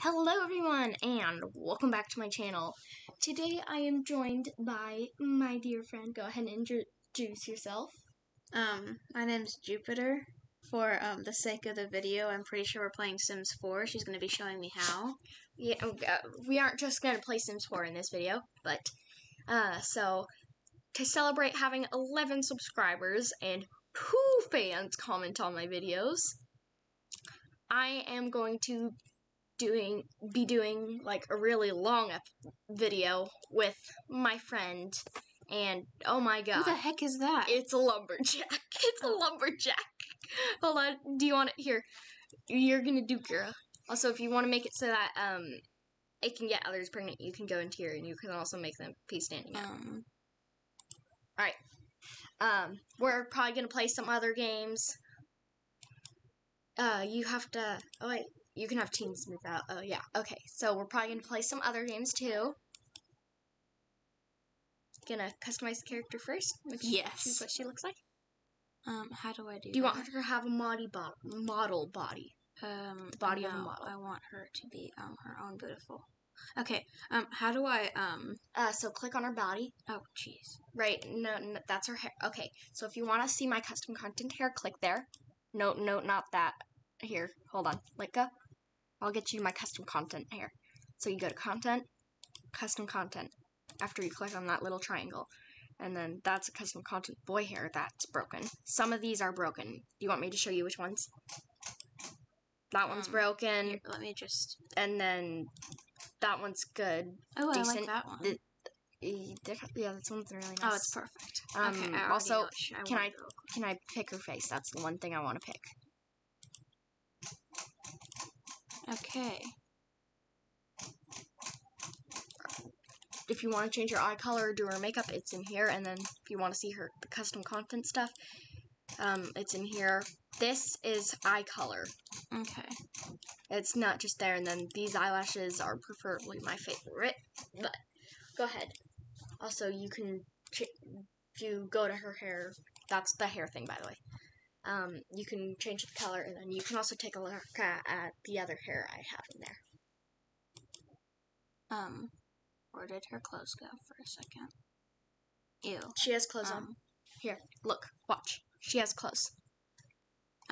Hello everyone and welcome back to my channel. Today I am joined by my dear friend. Go ahead and introduce yourself. Um, my name's Jupiter. For um, the sake of the video, I'm pretty sure we're playing Sims 4. She's going to be showing me how. Yeah, uh, we aren't just going to play Sims 4 in this video, but uh, so to celebrate having 11 subscribers and two fans comment on my videos, I am going to doing be doing like a really long video with my friend and oh my god Who the heck is that? it's a lumberjack. It's a lumberjack. Hold on. Do you want it here. You're gonna do Kira also if you want to make it so that um it can get others pregnant you can go into here and you can also make them pee standing up. Um, all right um we're probably gonna play some other games. Uh you have to oh wait you can have teams move out. Oh, yeah. Okay, so we're probably going to play some other games, too. Gonna customize the character first? Which Yes. Choose what she looks like? um, how do I do Do you that? want her to have a model, bo model body? um, the body of a model? I want her to be um, her own beautiful. Okay, um, how do I, um, Uh, so click on her body. oh, jeez. Right, no, no, that's her hair. Okay, so if you want to see my custom content hair, click there. No, no, not that. Here, hold on. Let go. I'll get you my custom content here. So you go to content, custom content, after you click on that little triangle. And then that's a custom content boy hair that's broken. Some of these are broken. Do you want me to show you which ones? That one's Um, broken, Here, let me just, and then that one's good. oh, I like that one. Eh, Yeah, this one's really nice. oh, it's perfect. Um, okay, I also, I can I- Can I pick her face? That's the one thing I want to pick. Okay, if you want to change your eye color or do her makeup, it's in here. And then if you want to see her the custom content stuff, um, it's in here. This is eye color. okay. It's not just there. And then these eyelashes are preferably my favorite. But go ahead. Also, you can if you go to her hair. That's the hair thing, by the way. Um, you can change the color, and then you can also take a look at, at the other hair I have in there. Um, where did her clothes go for a second? Ew. She has clothes on. Um, Here, look, watch. She has clothes.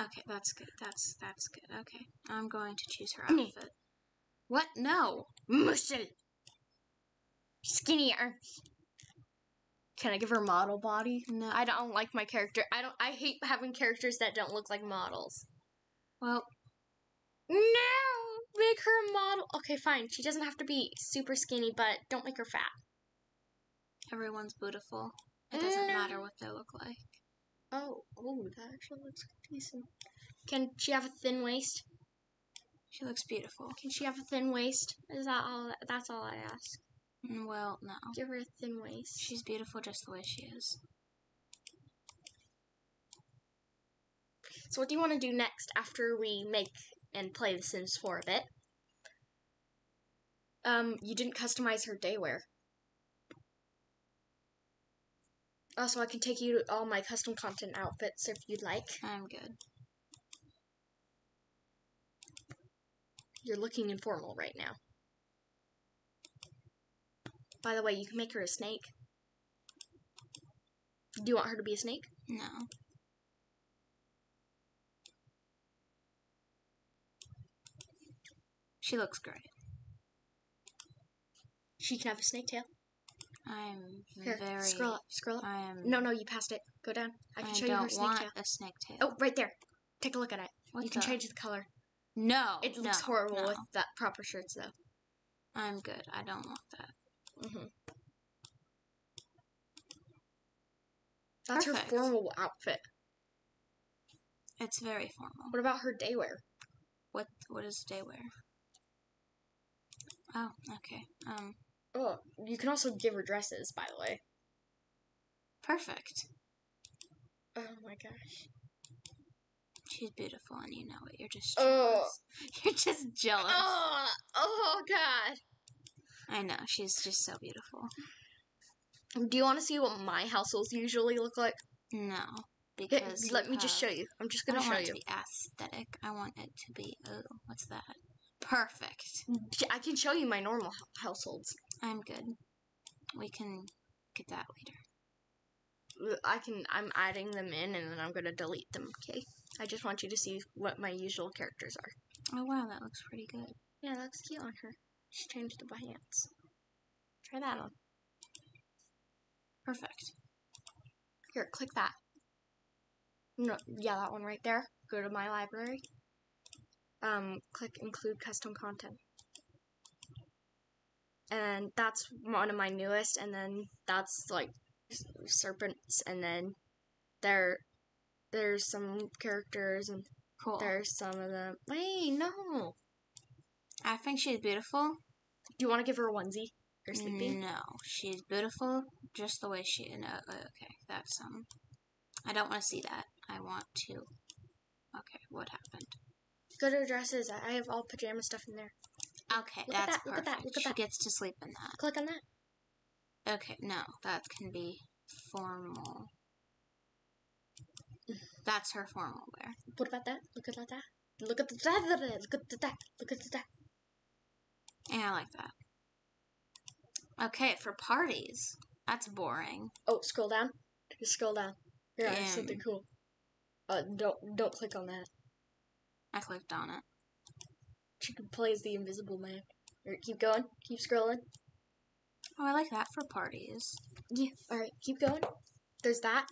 okay, that's good. That's, that's good. Okay, I'm going to choose her outfit. What? No. Muscle. Skinny arms. Can I give her model body? No. I don't like my character. I don't. I hate having characters that don't look like models. Well, No, make her a model. Okay, fine. She doesn't have to be super skinny, but don't make her fat. everyone's beautiful. It doesn't Mm. matter what they look like. Oh, oh, that actually looks decent. Can she have a thin waist? She looks beautiful. Can she have a thin waist? Is that all? That's all I ask. Well, no. Give her a thin waist. She's beautiful just the way she is. So what do you want to do next after we make and play The Sims 4 a bit? Um, you didn't customize her daywear. Also, I can take you to all my custom content outfits if you'd like. I'm good. You're looking informal right now. By the way, you can make her a snake. Do you want her to be a snake? No. She looks great. She can have a snake tail. I'm Here, very. scroll up, scroll up. I am. No, no, you passed it. Go down. I can I show you her snake want tail. a snake tail. Oh, right there. Take a look at it. What you can change the color. no. It looks no, horrible no. with that proper shirts, though. I'm good. I don't want that. Hmm That's Perfect. her formal outfit. It's very formal. What about her daywear? What What is day wear? Oh, okay. Um, Oh, you can also give her dresses, by the way. perfect. Oh my gosh. She's beautiful, and you know it. You're just Oh. jealous. You're just jealous. Oh, oh god. I know. She's just so beautiful. Do you want to see what my households usually look like? No, because you let me just show you. I'm just gonna don't show want it you. to be aesthetic. I want it to be. Oh, what's that? Perfect. I can show you my normal hou- households. I'm good. We can get that later. I can. I'm adding them in, and then I'm gonna delete them. Okay. I just want you to see what my usual characters are. Oh wow, that looks pretty good. Yeah, that's cute on her. She changed the pants. Try that on. Perfect. Here, click that. No, yeah, that one right there. Go to my library. Um, click include custom content. And that's one of my newest, and then that's like serpents, and then there, there's some characters, and Cool. there's some of them. Wait, no. I think she's beautiful. Do you want to give her a onesie? No, she's beautiful just the way she. No, uh, okay, that's um. I don't want to see that. I want to. Okay, what happened? Go to dresses. I have all pajama stuff in there. Okay, Look at that's that, look at perfect. that, look at she that. gets to sleep in that. Click on that. Okay, no, that can be formal. That's her formal wear. What about that? Look at that. Look at the that. Look at the that. Look at the that. Yeah, I like that. Okay, for parties, that's boring. Oh, scroll down. Just scroll down. Here, I have something cool. Uh, don't don't click on that. I clicked on it. She can play as the Invisible Man. Keep going. Keep scrolling. Oh, I like that for parties. Yeah. All right. Keep going. There's that.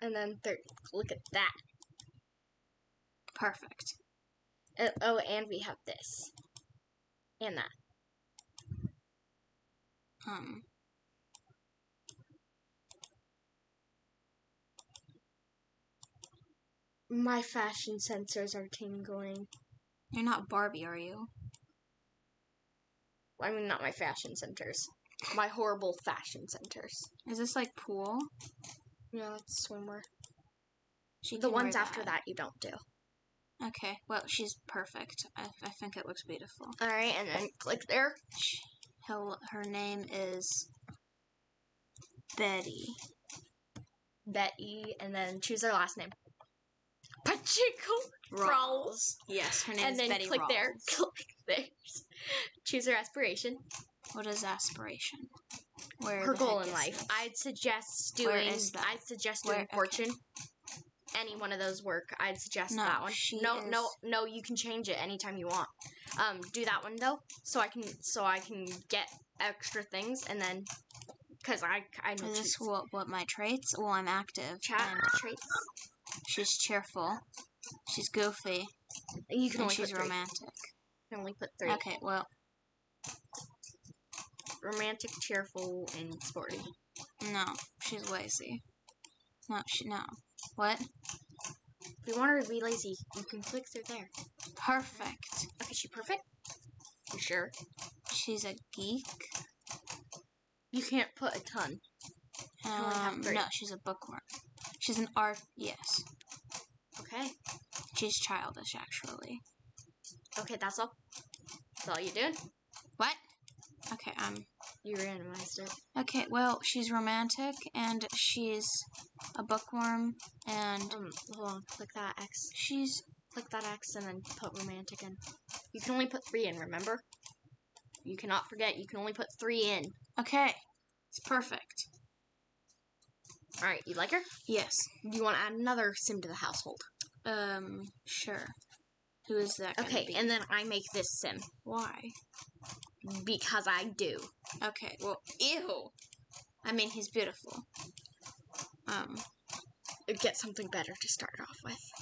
And then there. Look at that. Perfect. Uh, oh, and we have this. And that. Um, My fashion sensors are tingling. you're not Barbie, are you? I mean, not my fashion centers. My horrible fashion centers. Is this like pool? No, it's swimwear. She The ones after that you don't do. Okay, well, she's perfect. I, I think it looks beautiful. All right, and then click there. Her, her name is Betty. Betty, and then choose her last name. Pachico Rolls. Yes, her name And is then Betty click there. Click there. Choose her aspiration. What is aspiration? Where her goal in life. this? I'd suggest doing. is that? I'd suggest Where- doing okay. Any one of those work. I'd suggest No, that one. no, no, is- no. You can change it anytime you want. Um, do that one though, so I can, so I can get extra things, and then, cause I, I know Is this what, what my traits? Well, I'm active. chat and traits. she's cheerful. She's goofy. You can only she's put three. romantic. You can only put three. Okay, well, Romantic, cheerful, and sporty. no. She's lazy. No, she, no. What? If you want her to be lazy, you can click through there. Perfect. Okay, she perfect? You sure? She's a geek. You can't put a ton. Um, no, she's a bookworm. She's an art. Yes, Okay. she's childish, actually. Okay, that's all. That's all you did. What? Okay, um. You randomized it. Okay, well, she's romantic and she's a bookworm and Um, hold on. Click that X. she's Click that X and then put romantic in. You can only put three in, remember? You cannot forget, you can only put three in. okay. It's perfect. Alright, you like her? Yes. Do you want to add another sim to the household? Um. Sure. Who is that? Okay, be? and then I make this sim. why? Because I do. Okay. Well, ew. I mean, he's beautiful. Um. Get something better to start off with.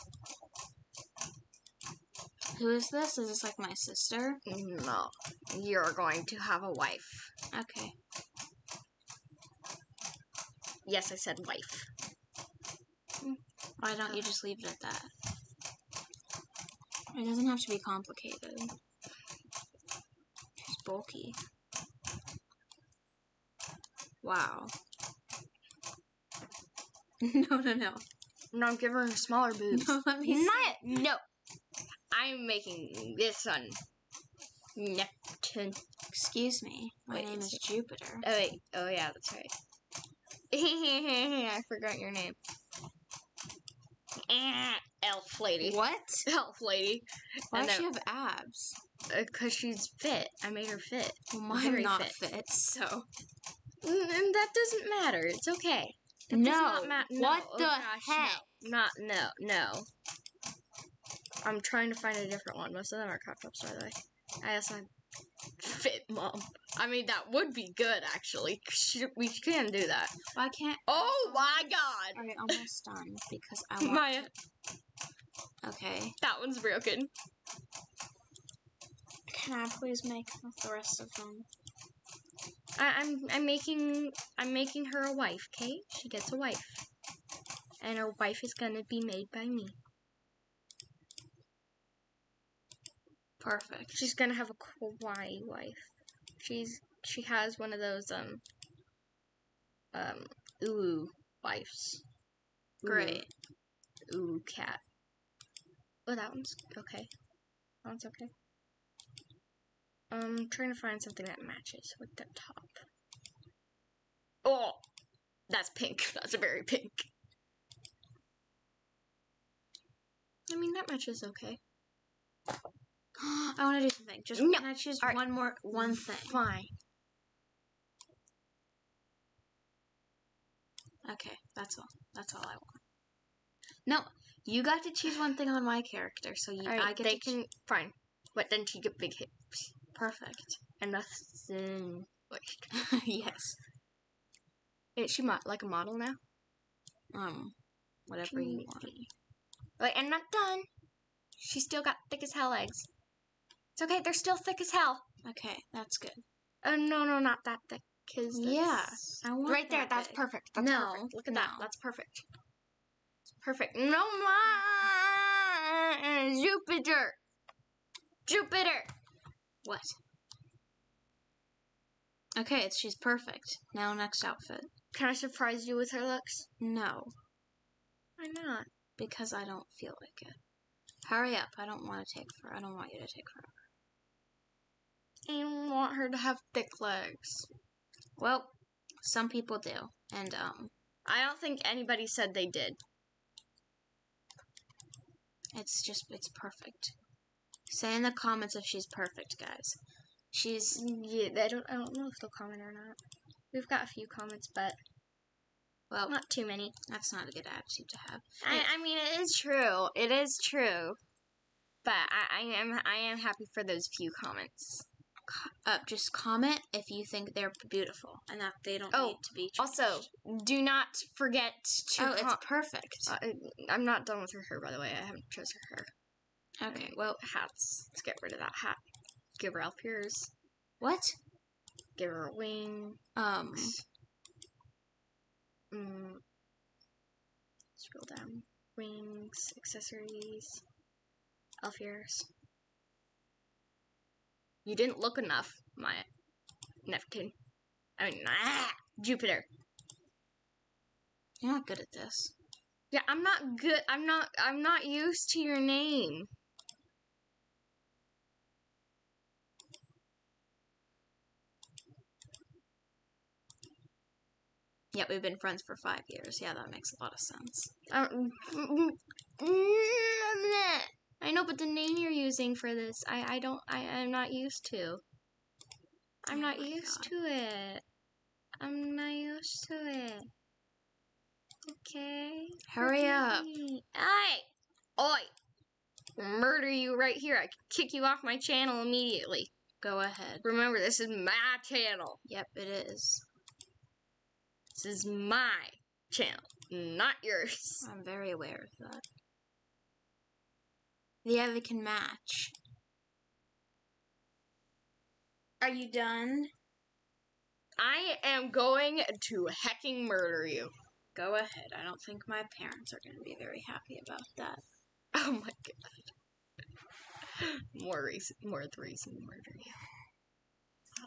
Who is this? Is this like my sister? No. You're going to have a wife. Okay. Yes, I said wife. Why don't you just leave it at that? It doesn't have to be complicated. Bulky. Wow. no, no, no. No, I'm giving her smaller boobs. No, let me see. No. I'm making this one. Neptune. Excuse me. My Wait, name is Jupiter. Oh wait. Oh yeah, that's right. I forgot your name. Eh, Elf lady. What? Elf lady. Why And does she have abs? Because she's fit. I made her fit. Well, Very not fit. fit, so. Mm, And that doesn't matter. It's okay. Does No. not ma- no. What Oh the gosh, no. heck? Not no no. I'm trying to find a different one. Most of them are crop tops, by the way. I also have fit mom. I mean, that would be good actually. We can do that. I can't. Oh my god, Alright, almost done because I want. Maya, to- Okay. that one's broken. Can I please make the rest of them? I, I'm I'm making I'm making her a wife. Okay, she gets a wife, and her wife is gonna be made by me. Perfect. She's gonna have a kawaii wife. She's she has one of those um um ooh wives. Ooh, Great. Ooh cat. Oh, that one's okay. That one's okay. Um, trying to find something that matches with the top. Oh, that's pink. That's a very pink. I mean, that matches okay. I want to do something. Just No. can I choose Alright. one more one thing? Fine. Okay, that's all. That's all I want. No, you got to choose one thing on my character, so you, Alright, I get they to can fine. But then she get big hips Perfect. and a thin waist. yes. Is she mo- like a model now? Um, whatever you want. Wait, I'm not done. She's still got thick as hell legs. It's okay. They're still thick as hell. Okay, that's good. Oh no, no, not that thick. Cause Yeah, that's- I want right there. that That's perfect. That's No, perfect. Look at that. That's perfect. Perfect. No, ma, Jupiter. Jupiter. What? Okay, it's she's perfect. Now next outfit. Can I surprise you with her looks? No, Why not? because I don't feel like it. Hurry up! I don't want to take for. I don't want you to take forever. I want her to have thick legs. Well, some people do, and um, I don't think anybody said they did. it's just it's perfect. Say in the comments if she's perfect, guys. She's Yeah, I don't. I don't know if they'll comment or not. We've got a few comments, but well. not too many. That's not a good attitude to have. I, I mean, it is true. It is true. But I, I am I am happy for those few comments. Uh, just comment if you think they're beautiful and that they don't Oh, need to be. Also, do not forget to. oh, it's perfect. uh, I'm not done with her hair, by the way. I haven't chosen her hair. Okay. Well, hats. Let's get rid of that hat. Give her elf ears. What? Give her a wing. Um. Mm. Scroll down. Wings, accessories, elf ears. You didn't look enough, Maya. Neptune. I mean, ah, Jupiter. You're not good at this. Yeah, I'm not good. I'm not. I'm not used to your name. Yeah, we've been friends for five years. Yeah, that makes a lot of sense. Um, I know, but the name you're using for this, I, I don't, I, I'm not used to. I'm Oh not used God. to it. I'm not used to it. Okay. Hurry forgive up. Aye. Oi. Murder you right here. I can kick you off my channel immediately. Go ahead. Remember, this is my channel. Yep, it is. This is my channel, not yours. I'm very aware of that. Yeah, we can match. Are you done? I am going to hecking murder you. Go ahead. I don't think my parents are going to be very happy about that. Oh my god. More reason, more the reason to murder you.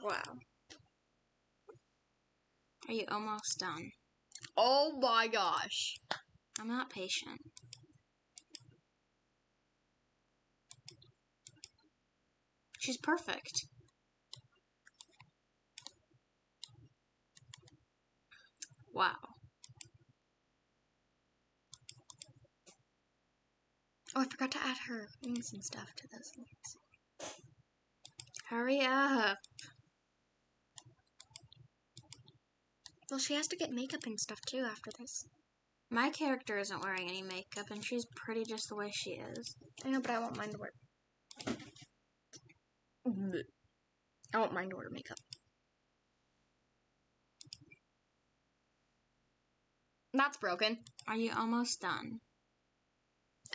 Wow. Are you almost done? Oh my gosh. I'm not patient. She's perfect. Wow. Oh, I forgot to add her wings and stuff to those wings. Hurry up. Well, she has to get makeup and stuff too after this. My character isn't wearing any makeup, and she's pretty just the way she is. I know, but I won't mind to wear. I won't mind to wear makeup. That's broken. Are you almost done?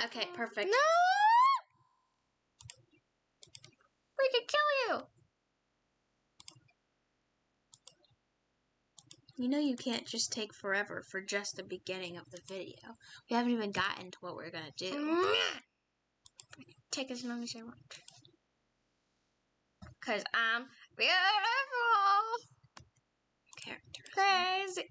Okay, perfect. No! We could kill you. You know you can't just take forever for just the beginning of the video. We haven't even gotten to what we're gonna do. Take as long as you want. Cause I'm beautiful, Character. crazy.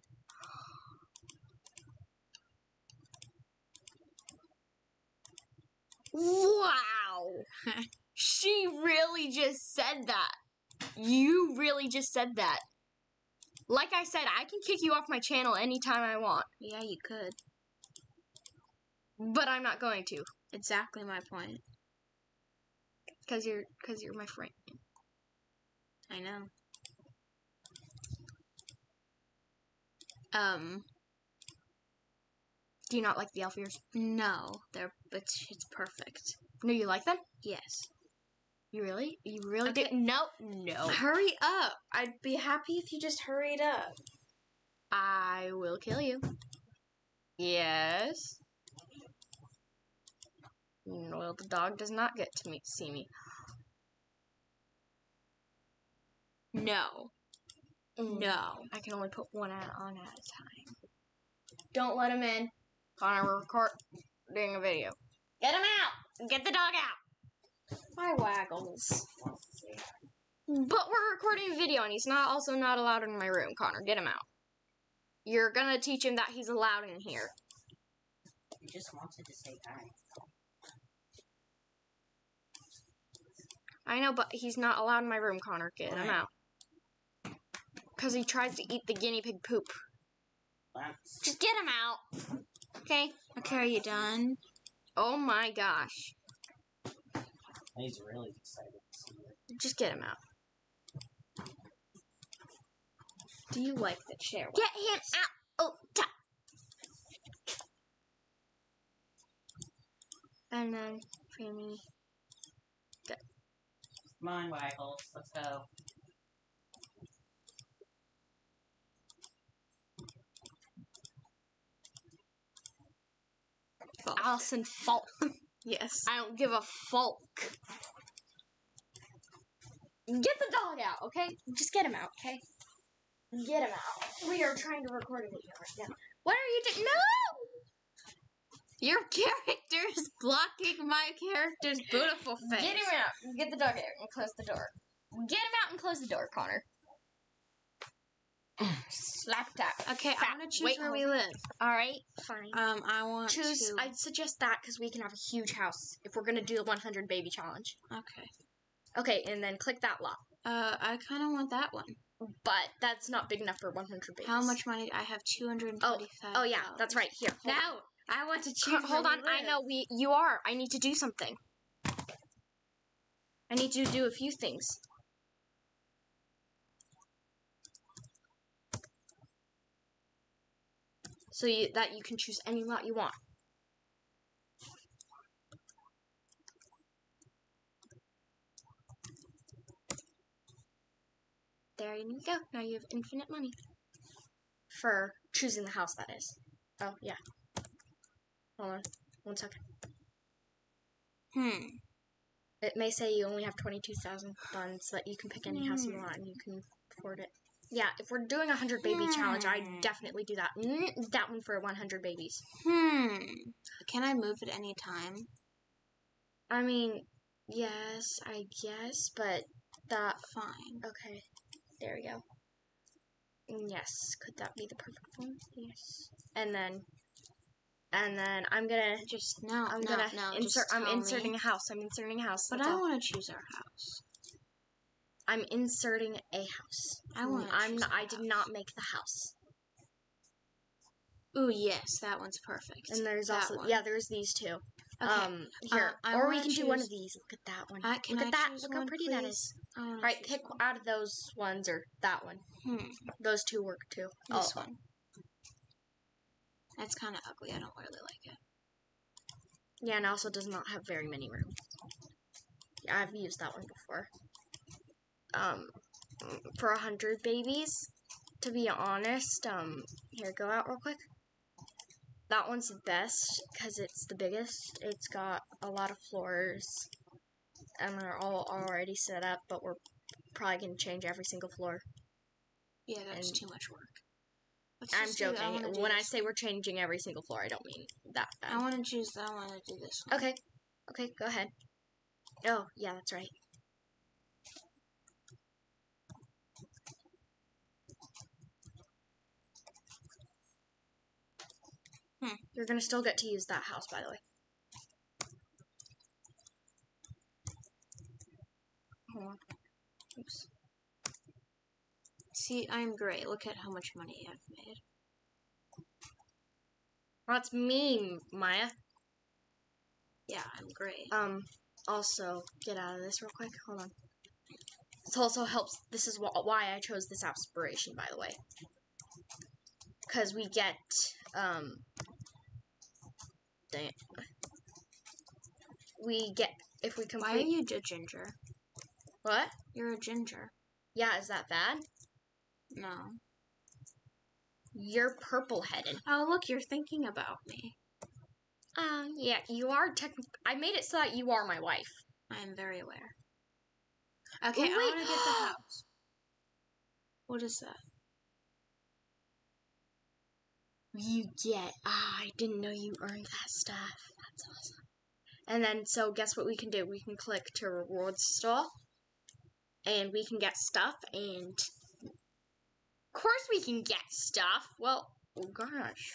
Wow. she really just said that. You really just said that. Like I said, I can kick you off my channel anytime I want, Yeah, you could. but I'm not going to Exactly my point. cuz you're cuz you're my friend. I know. Um, Do you not like the elf ears? no, they're it's it's perfect. No, you like them? Yes. You really? You really Okay. do? No, no. Hurry up! I'd be happy if you just hurried up. I will kill you. Yes. Well, the dog does not get to meet, see me. No. Mm. No. I can only put one ad on at a time. Don't let him in. Connor, we're recording a video. Get him out! Get the dog out! My waggles. But we're recording a video and he's not also not allowed in my room, Connor. Get him out. You're gonna teach him that he's allowed in here. He just wanted to say hi. I know, but he's not allowed in my room, Connor. Get him out. Because he tries to eat the guinea pig poop. Lance. Just get him out. Okay? Okay, are you done? Oh my gosh. He's really excited to see it. Just get him out. Do you like the chair? Get him out. Oh, ta- And then for me. Come on, Waggles. Let's go. Allison Falk. Yes. I don't give a Falk. Get the dog out, okay? Just get him out, okay? Get him out. We are trying to record a video right now. What are you doing? No! Your character is blocking my character's beautiful face. Get him out. Get the dog out and close the door. Get him out and close the door, Connor. Slap tap. Okay. I'm gonna choose Wait, where we live. All right, fine. Um, I want to Choose. to. I'd suggest that because we can have a huge house if we're gonna do the 100 baby challenge. Okay. Okay, and then click that lot. Uh, I kind of want that one. But that's not big enough for 100 babies. How much money? I have two hundred and twenty-five. Oh oh yeah, that's right. Here. hold on. Now I want to choose. hold on. I know we. You are. I need to do something. I need to do a few things. So you, that you can choose any lot you want. There you go. Now you have infinite money. For choosing the house, that is. Oh, yeah. Hold on. One second. Hmm. It may say you only have 22,000 funds, but you can pick any house you want and you can afford it. Yeah, if we're doing a 100 baby challenge, I'd Hmm. definitely do that. Mm, That one for 100 babies. Hmm. Can I move at any time? I mean, yes, I guess, but that. Fine. Okay, there we go. Mm, Yes, could that be the perfect one? Yes. And then. And then I'm gonna just. No, I'm no, gonna no. insert. I'm inserting Me. a house. I'm inserting a house. But that's I want to choose our house. I'm inserting a house. I wanna I'm. choose Not, I did not make the house. Ooh, yes, that one's perfect. And there's That also one. yeah, there's these two. Okay. Um, here, Uh, or we can do one of these. Look at that one. I, can Look I at that. choose Look how pretty please? that is. Wanna Right, pick one. out of those ones or that one. Hmm. Those two work too. This Oh, one. That's kind of ugly. I don't really like it. Yeah, and also does not have very many rooms. Yeah, I've used that one before. Um, for a hundred babies, to be honest, um, here, go out real quick. That one's the best because it's the biggest. It's got a lot of floors, and they're all already set up. But we're probably gonna change every single floor. Yeah, that's And- too much work. Let's I'm do- I joking. when I say we're changing every single floor, I don't mean that. I want to choose that. I want to do this one. Okay. Okay, go ahead. Oh, yeah, that's right. Hmm. You're gonna still get to use that house, by the way. Hold on. Oops. See, I'm great. Look at how much money I've made. That's me, Maya. Yeah, I'm great. Um, also, get out of this real quick. Hold on. This also helps. This is wh- why I chose this aspiration, by the way. Because we get, um, dang it. We get, if we Why are you a ginger? What? You're a ginger. Yeah, is that bad? No. You're purple headed. Oh, look, you're thinking about me. Uh, yeah, you are tech. I made it so that you are my wife. I'm very aware. Okay, Ooh, I want to get the house. What is that? You get. Ah, I didn't know you earned that stuff. That's awesome. And then, so guess what we can do? We can click to rewards store, and we can get stuff. And of course, we can get stuff. Well, oh gosh,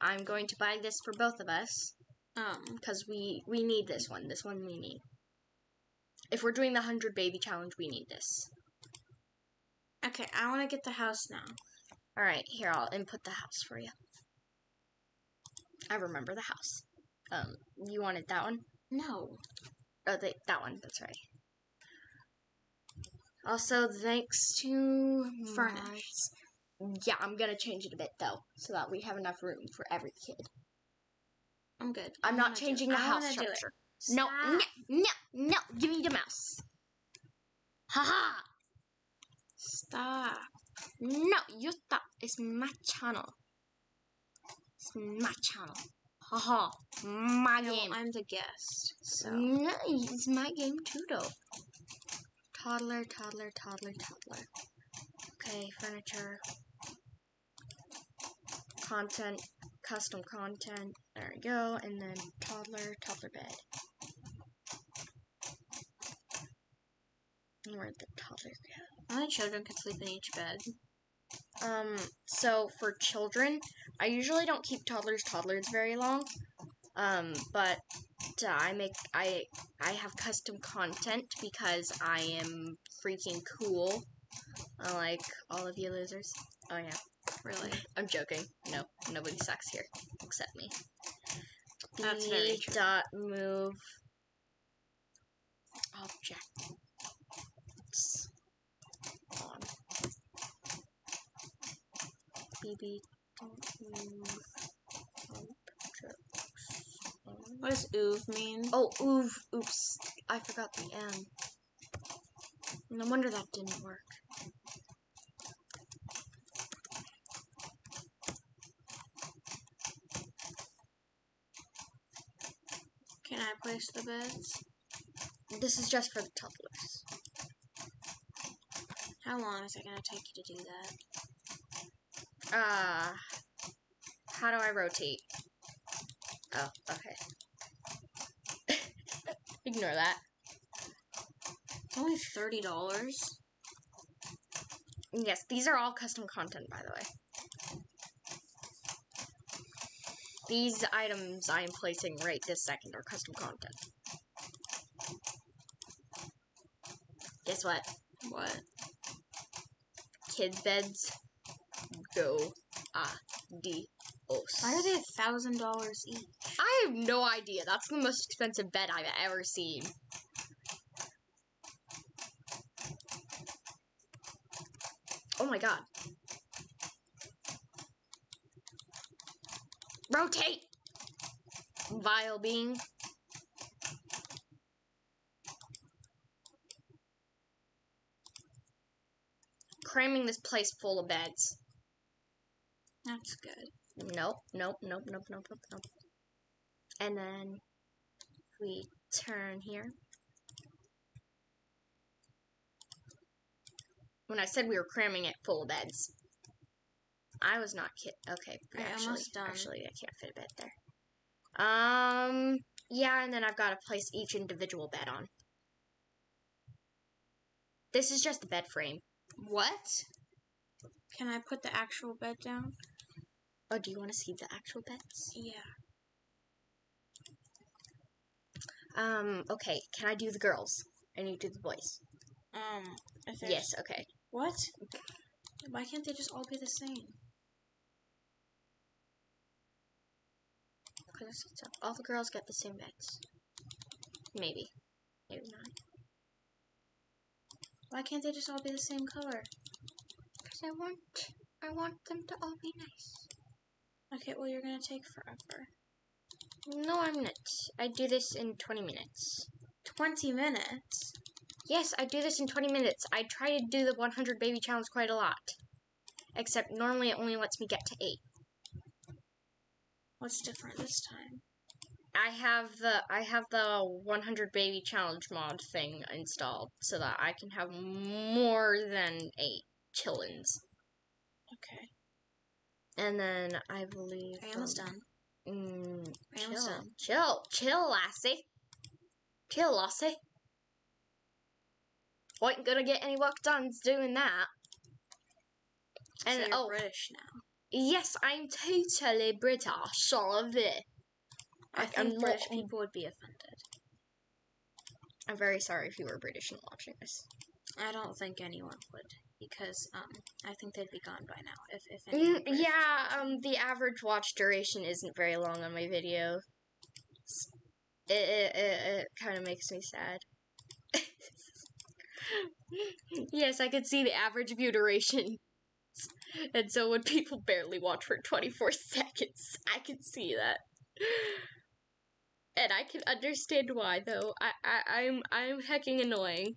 I'm going to buy this for both of us Um, because we we need this one. This one we need. If we're doing the hundred baby challenge, we need this. okay, I want to get the house now. All right, here I'll input the house for you. I remember the house. Um, you wanted that one? No. Oh, they, that one. That's right. Also, thanks to Furnace. Yeah, I'm gonna change it a bit though, so that we have enough room for every kid. I'm good. I'm I not changing the I house wanna do it. structure. No, no, no, no! Give me the mouse. Haha! Stop. No, you stop. It's my channel. It's my channel. Haha! My No, game. I'm the guest. So No, it's my game too, though. Toddler, toddler, toddler, toddler. Okay, furniture. Content, custom content. There we go. And then toddler, toddler bed. Where'd the toddler go? Only children can sleep in each bed. Um, so for children, I usually don't keep toddlers toddlers very long. Um, but uh, I make I I have custom content because I am freaking cool. Unlike all of you losers. Oh yeah, Really. I'm joking. No, nobody sucks here except me. That's very true. Dot move object. On. What does oov mean? Oh, oof, oops. I forgot the M. No wonder that didn't work. Can I place the beds? This is just for the toddlers. How long is it gonna take you to do that? Uh, how do I rotate? Oh, okay. Ignore that. It's only thirty dollars. Yes, these are all custom content, by the way. These items I am placing right this second are custom content. Guess what? What? Kids' beds Go Adios. Why are they a thousand dollars each? I have no idea. That's the most expensive bet I've ever seen. Oh my god. Rotate! Vile being. Cramming this place full of beds. That's good. Nope, nope, nope, nope, nope, nope, nope. And then we turn here. When I said we were cramming it full of beds, I was not kidding. Okay, Alright, actually, almost done. actually, I can't fit a bed there. Um, yeah, and then I've got to place each individual bed on. This is just the bed frame. What? Can I put the actual bed down? Oh, do you want to see the actual beds? Yeah. Um, okay, can I do the girls? And you do the boys? Um. Yes, okay. What? Why can't they just all be the same? All the girls get the same beds. Maybe. Maybe not. Why can't they just all be the same color? Because I want, I want them to all be nice. Okay, well you're gonna take forever. No, I'm not. I do this in 20 minutes. Twenty minutes. Yes, I do this in 20 minutes. I try to do the 100 baby challenge quite a lot. Except normally it only lets me get to 8. What's different this time? I have the I have the 100 baby challenge mod thing installed so that I can have more than 8 chillins. Okay. And then I believe I almost um, done. Mm, I almost chill, done. chill, chill, lassie. Chill, lassie. Wasn't gonna get any work done doing that. And so you're oh, British now. yes, I'm totally British. All of it. I Like, think I'm British not- people would be offended. I'm very sorry if you were British and watching this. I don't think anyone would because um I think they'd be gone by now if if Mm, yeah, um, the average watch duration isn't very long on my video. It it, it, it kind of makes me sad. yes, I could see the average view duration. And so when people barely watch for 24 seconds, I can see that. And I can understand why though. I, I I'm I'm hecking annoying.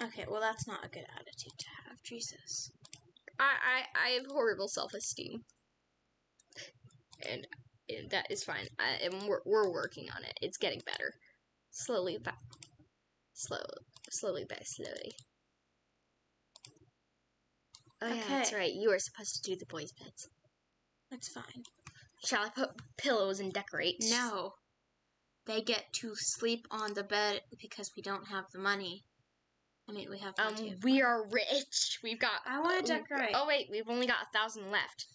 Okay, well that's not a good attitude to Jesus. I, I, I have horrible self esteem. And, and that is fine. I, and we're, we're working on it. It's getting better. Slowly, but slow, slowly by slowly. Oh yeah, that's right. You are supposed to do the boys' beds. That's fine. Shall I put pillows and decorate? No. They get to sleep on the bed because we don't have the money. I mean, we have Um, we are rich. We've got. I want to decorate. Oh wait, we've only got a thousand left.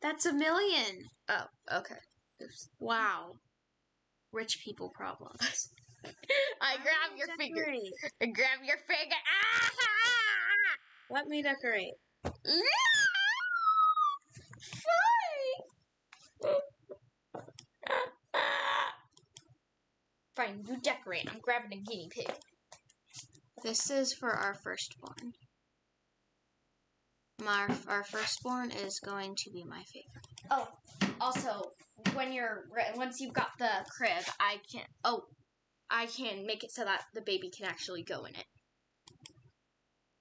That's a million. Oh, okay. Oops. Wow. Rich people problems. I grab your finger. Decorate. I grab your finger. Ah! Let me decorate. Fine, you decorate. I'm grabbing a guinea pig. This is for our firstborn. My, our firstborn is going to be my favorite. Oh, also, when you're once you've got the crib, I can. Oh, I can make it so that the baby can actually go in it.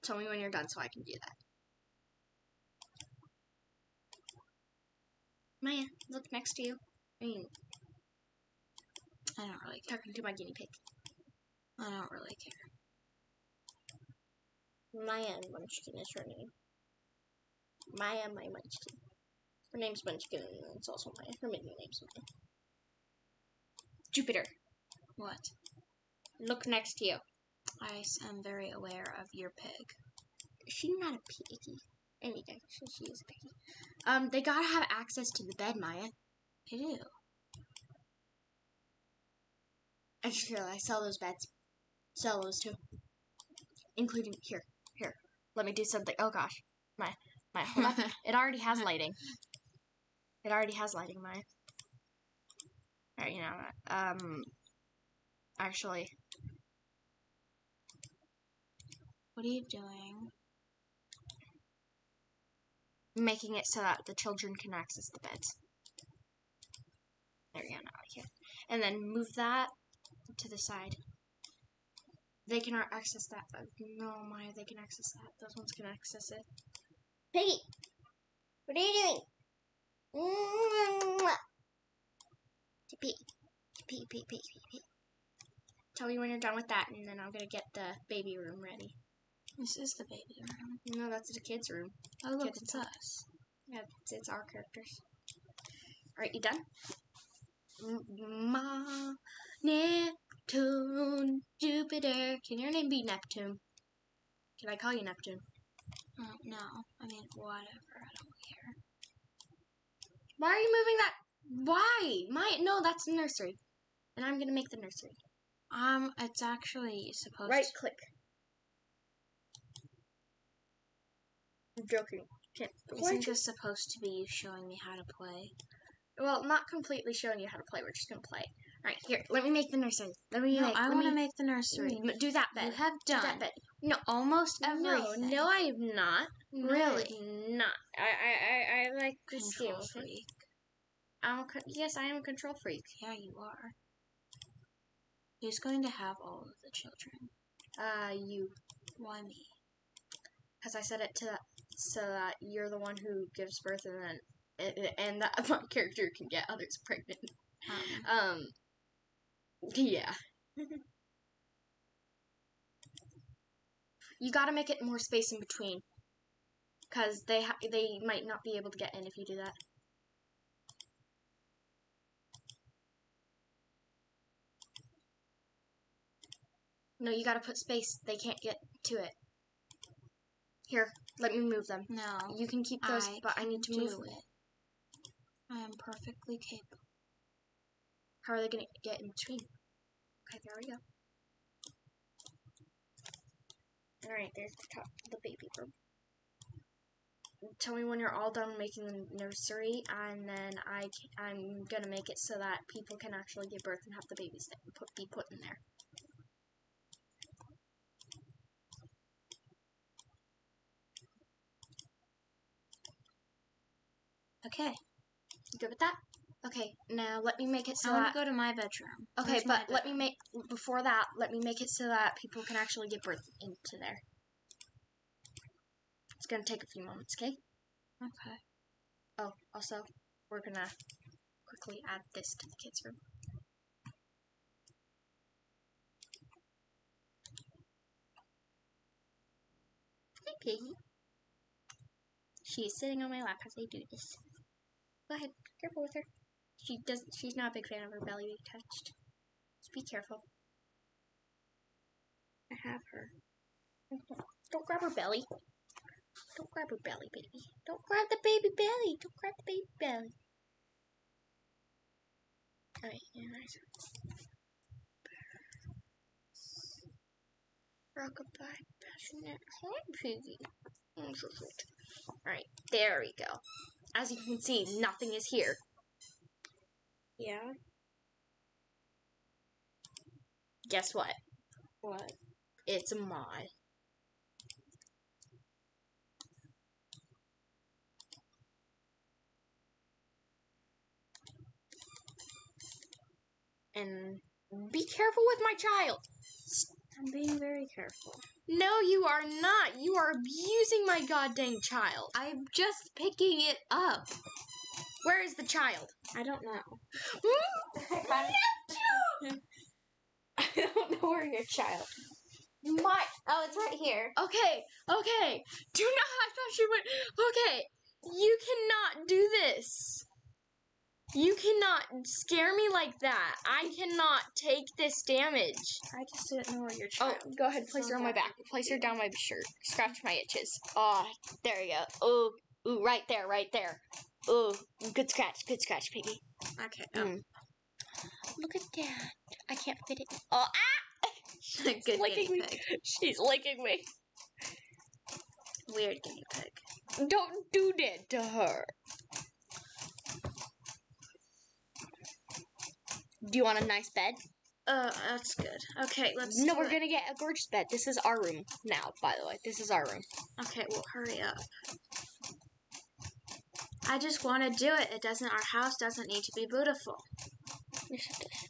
Tell me when you're done so I can do that. Maya, look next to you. I mean, I don't really care. talking to my guinea pig. I don't really care. Maya Munchkin is her name. Maya my Munchkin. Her name's Munchkin, and it's also Maya. Her middle name's Maya. Jupiter, What? look next to you. I am very aware of your pig. She's not a piggy. I mean, she is a piggy. Um, they gotta have access to the bed, Maya. I do. I just realized I sell those beds. Sell those too. Including here. Let me do something. Oh gosh, my my. It already has lighting. It already has lighting, My, Alright, you know? Um, actually, What are you doing? making it so that the children can access the beds. There you go, now I can. And then move that to the side. They can a- access that. Uh, No, Maya, they can access that. Those ones can access it. Piggy, what are you doing? Mwah. To pee. To pee, pee, pee, pee, pee. Tell me when you're done with that, and then I'm gonna get the baby room ready. This is the baby room. No, that's the kids' room. Oh, look, Kids it's us. Yeah, it's, it's our characters. All right, you done? M- Ma, Neptune, Jupiter. Can your name be Neptune? Can I call you Neptune? Oh, no. I mean, whatever. I don't care. Why are you moving that? Why? My no, that's the nursery, and I'm gonna make the nursery. Um, it's actually supposed Right to. click. I'm joking. Can't. Isn't this supposed to be you showing me how to play? Well, not completely showing you how to play. We're just gonna play. All right, here. Let me make the nursery. Let me No, make. I want to make the nursery. Mm, Do that bed. You have Do that done bed. No, almost No, everything. no, I have not. No, Really? Not. I, I, I, I like. Control freak. I'm a, yes, I am a control freak. Yeah, you are. Who's going to have all of the children? Uh, you, Why me? because I said it to so that you're the one who gives birth, and then and- and that my character can get others pregnant. Um, Um, yeah. you got to make it more space in between, because they they might not be able to get in if you do that. No, you got to put space. They can't get to it. Here, let me move them. no, You can keep those, I but I need to move it. I am perfectly capable. How are they going to get in between? Okay, there we go. All right, there's the top, the baby room. Tell me when you're all done making the nursery, and then I I'm gonna make it so that people can actually give birth and have the babies that put, be put in there. Okay, You good with that? Okay, now let me make it so I want to go to my bedroom. okay, Where's but let me make before that. Let me make it so that people can actually get birth into there. It's gonna take a few moments, okay? Okay. Oh, also, we're gonna quickly add this to the kids' room. Hi, Piggy. She's sitting on my lap as I do this. Go ahead, careful with her. She does. She's not a big fan of her belly being touched. Just be careful. I have her. Don't grab her belly. Don't grab her belly, baby. Don't grab the baby belly. Don't grab the baby belly. Alright, yeah, nice. Rockabye passionate piggy. Oh, mm, so sweet. Alright, there we go. As you can see, nothing is here. Yeah. Guess what? What? It's a mod. And be careful with my child. I'm being very careful. No, you are not. You are abusing my goddamn child. I'm just picking it up. Where is the child? I don't know. I don't know where your child. My Oh, it's right here. Okay, okay. Do not. I thought she went. Okay, you cannot do this. You cannot scare me like that. I cannot take this damage. I just didn't know where your oh, child. Oh, go ahead. Place her on my back. Place her down my shirt. Scratch my itches. Oh, there you go. Oh, ooh, right there, right there. Ooh, good scratch, good scratch, piggy. Okay. Mm. Look at that. I can't fit it. Oh, ah! Good She's licking me. pig. She's licking me. Weird guinea pig. Don't do that to her. Do you want a nice bed? Uh, that's good. Okay, let's. no, we're it. gonna get a gorgeous bed. This is our room now, by the way. This is our room. Okay, well, hurry up. I just want to do it. It doesn't. Our house doesn't need to be beautiful. Yes, it does.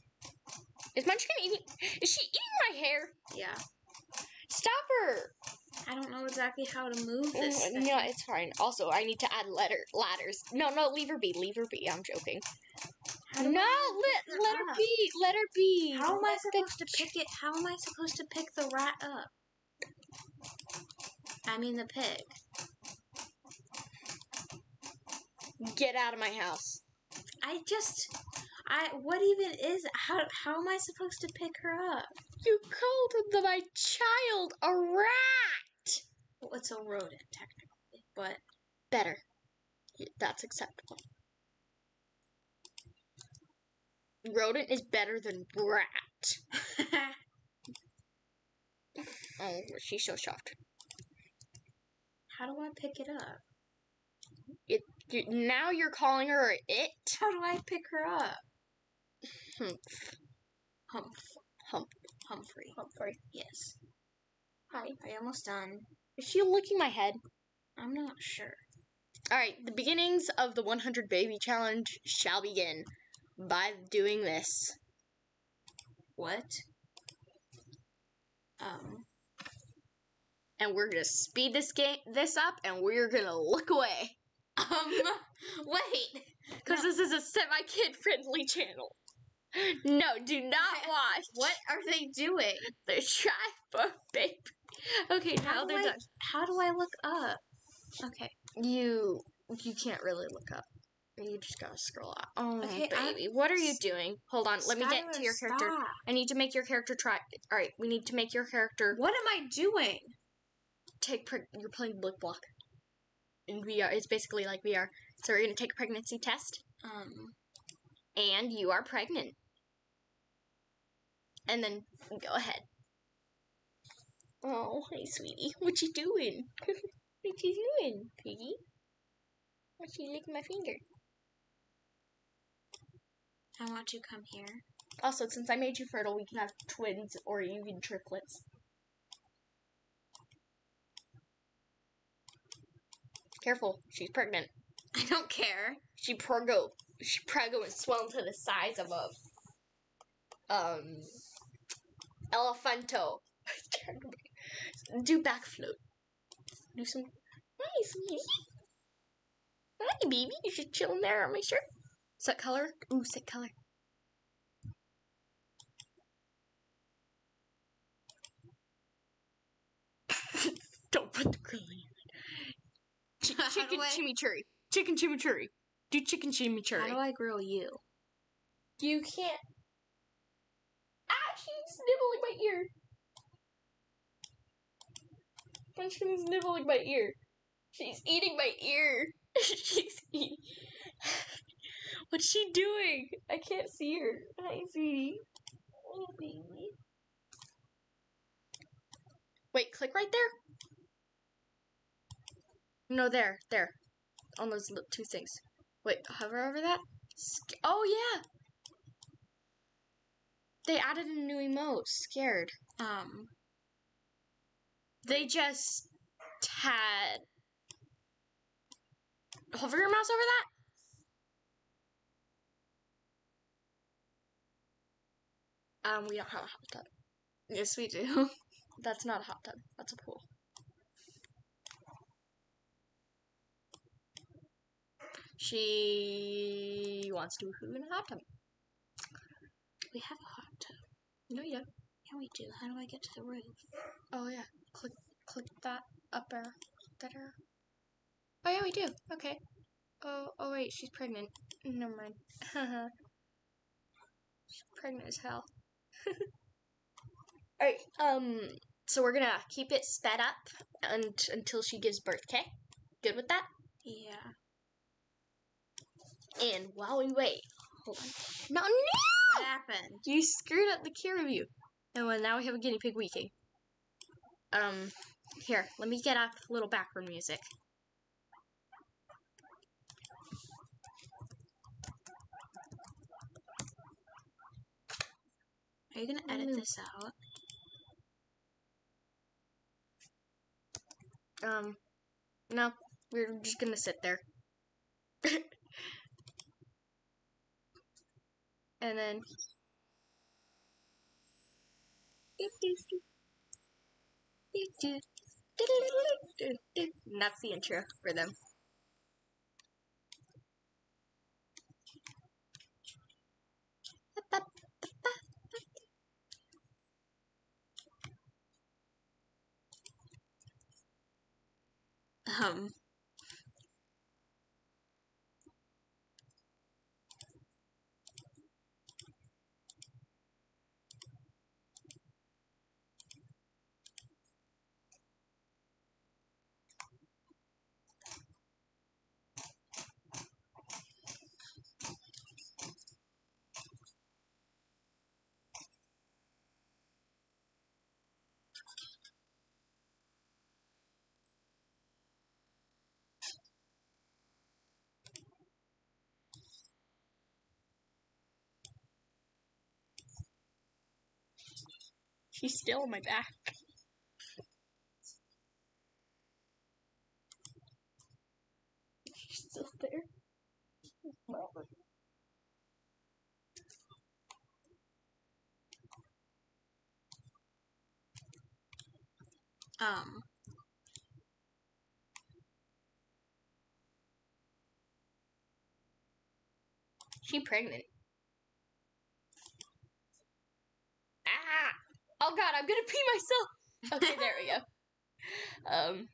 Is Munchkin eating? Is she eating my hair? Yeah. Stop her! I don't know exactly how to move this. Mm, thing. No, it's fine. Also, I need to add letter ladders. No, no, leave her be. Leave her be. I'm joking. No, let her let her up? be. Let her be. How am I supposed to pick it? How am I supposed to pick the rat up? I mean the pig. Get out of my house. I just, I what even is how how am I supposed to pick her up? You called the, my child a rat. Well, it's a rodent technically, but Better. That's acceptable. Rodent is better than rat. Oh, she's so shocked. how do I pick it up? You, now you're calling her it? How do I pick her up? Humph. Humph, Humph. Humphrey. Humphrey. Yes. Hi. You almost done? Is she licking my head? I'm not sure. Alright, the beginnings of the 100 baby challenge shall begin by doing this. What? Um. And we're gonna speed this game this up and we're gonna look away. Um. wait. Because this is a semi kid friendly channel. No, do not watch. What are they doing? They're trying for baby. Okay, now How do they're I- done. How do I look up? Okay. You you can't really look up. You just gotta scroll up. Oh, Okay, I- baby, what are you doing? Hold on, let me get to your character. stop. I need to make your character try. All right, we need to make your character What am I doing? take. Preg- you're playing Blick Block in VR. It's basically like VR. So we're gonna take a pregnancy test, Um. and you are pregnant. And then go ahead. Oh, hey, sweetie, what you doing? what you doing, piggy? What you licking my finger? I want you to come here. Also, since I made you fertile, we can have twins or even triplets. Careful, she's pregnant. I don't care. She prego, she prego and swelled to the size of a um elephanto. Do backflip. Do some. Hi, sweetie. Hi, baby. You should chill in there on my shirt. Set color. Ooh, set color. Don't put the grill in. Ch- How do chicken I- chimichurri. Chicken chimichurri. Do chicken chimichurri. How chimichurri. do I grill you? You can't. Ah, she's nibbling my ear. Punchkin is nibbling my ear. She's eating my ear. she's eating. What's she doing? I can't see her. Hi, sweetie. Oh, baby. Wait, click right there. No, there, there. On those two things. Wait, hover over that. Sc- oh, yeah. They added a new emote, scared. Um. They just had. Hover your mouse over that? Um, we don't have a hot tub. Yes, we do. That's not a hot tub. That's a pool. She wants to woohoo in a hot tub. We have a hot tub. No, you don't. Yeah, we do. How do I get to the roof? Oh yeah, click click that upper better. Oh yeah, we do. Okay. Oh oh wait, she's pregnant. Never mind. she's pregnant as hell. All right. Um. So we're gonna keep it sped up and until she gives birth. Okay. Good with that. Yeah. And while we wait, hold on. No, no! What happened? You screwed up the care review. And well, now we have a guinea pig weeking. Um, here, let me get up a little background music. Are you gonna edit Mm. this out? Um, no, we're just gonna sit there. and then. And that's the intro for them. Um. Still on my back. She's still there. Um. She pregnant. Ah! Oh god, I'm gonna pee myself. Okay, there we go. Um.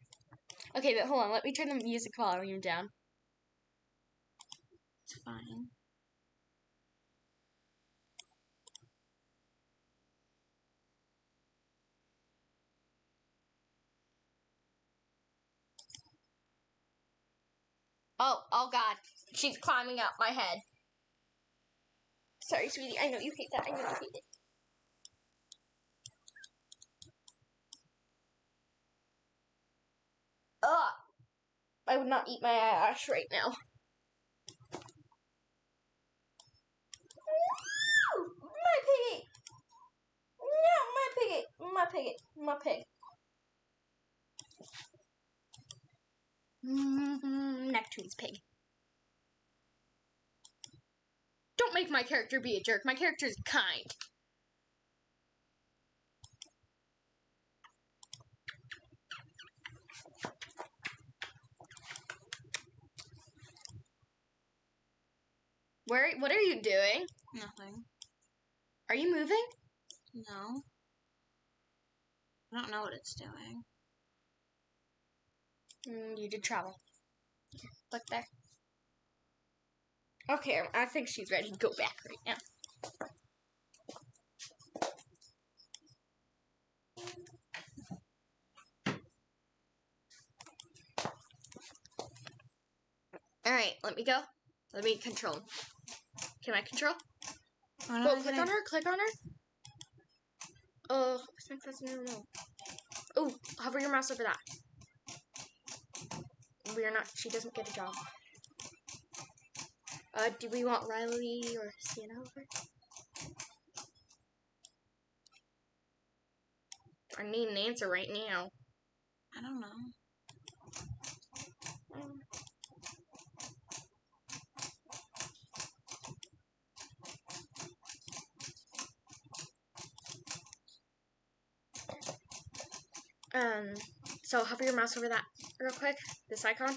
Okay, but hold on. Let me turn the music volume down. It's fine. Oh, oh god. She's climbing up my head. Sorry, sweetie. I know you hate that. I know you hate it. Ugh. I would not eat my ass right now. My piggy! No, my piggy! My piggy! My pig. Mm-hmm. Neptune's pig. Don't make my character be a jerk. My character is kind. Where? What are you doing? Nothing. Are you moving? No. I don't know what it's doing. Mm, you did travel. Look there. Okay, I think she's ready to go back right now. Alright, let me go. Let me control. Can I control? What Go, click gonna- on her, click on her. Oh, where's my cousin? No, no. Oh, hover your mouse over that. We are not, she doesn't get a job. Uh, do we want Riley or Sienna over? I need an answer right now. I don't know. Um, so hover your mouse over that real quick. This icon.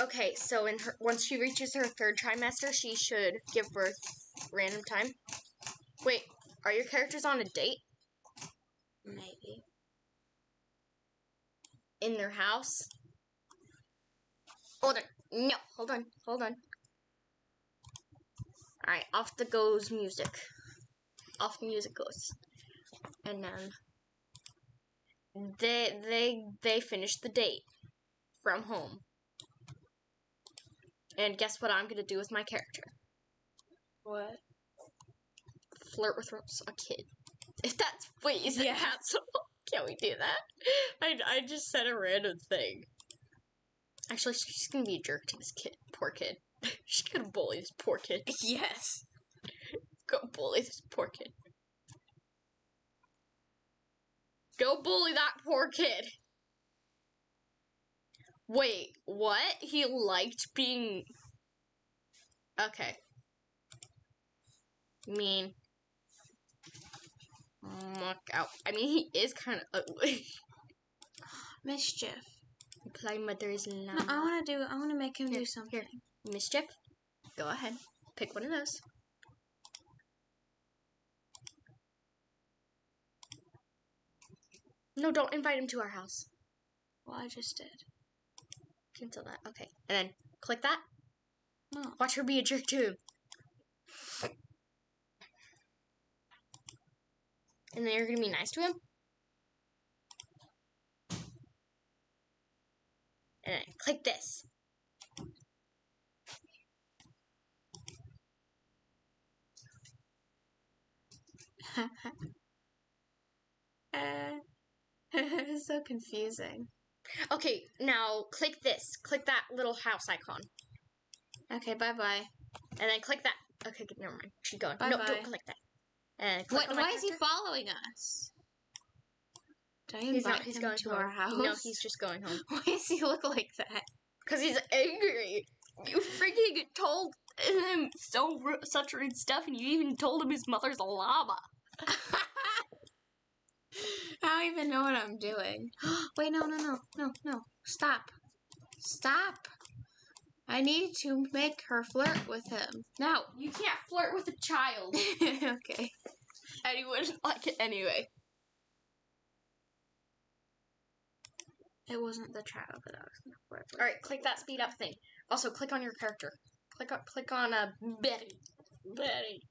Okay, so in her once she reaches her third trimester, she should give birth random time. Wait, are your characters on a date Maybe. in their house? Hold on. No, hold on. Hold on. All right, off the goes music. Off the music goes, and then they they they finish the date from home. And guess what I'm gonna do with my character? What? Flirt with a kid. If that's wait, is Yeah. that? Can we do that? I I just said a random thing. Actually, she's gonna be a jerk to this kid. Poor kid. she's gonna bully this poor kid. Yes. Go bully this poor kid. Go bully that poor kid. Wait, what? He liked being. Okay. Mean. Muck out. I mean, he is kind of ugly. Mischief. Play mother's No. I want to do. I want to make him Here, do something. Here. Mischief. Go ahead. Pick one of those. No, don't invite him to our house. Well, I just did. Cancel that. Okay. And then click that. No. Watch her be a jerk too. And then you're gonna be nice to him. And then click this. Uh, it's so confusing. Okay, now click this. Click that little house icon. Okay, bye bye. And then click that. Okay, never mind. She's going. No, Bye-bye. don't click that. And click What? on my Why is he following us? Do I He's invite not. He's him going to home. our house? No, he's just going home. Why does he look like that? Cause he's angry. You freaking told him so such rude stuff, and you even told him his mother's a llama. I don't even know what I'm doing. Wait, no, no, no, no, no. Stop. Stop. I need to make her flirt with him. Now. You can't flirt with a child. okay. and he wouldn't like it anyway. It wasn't the child that I was gonna flirt with. All right, click that speed up thing. Also, click on your character. Click on click on uh, Betty. Betty.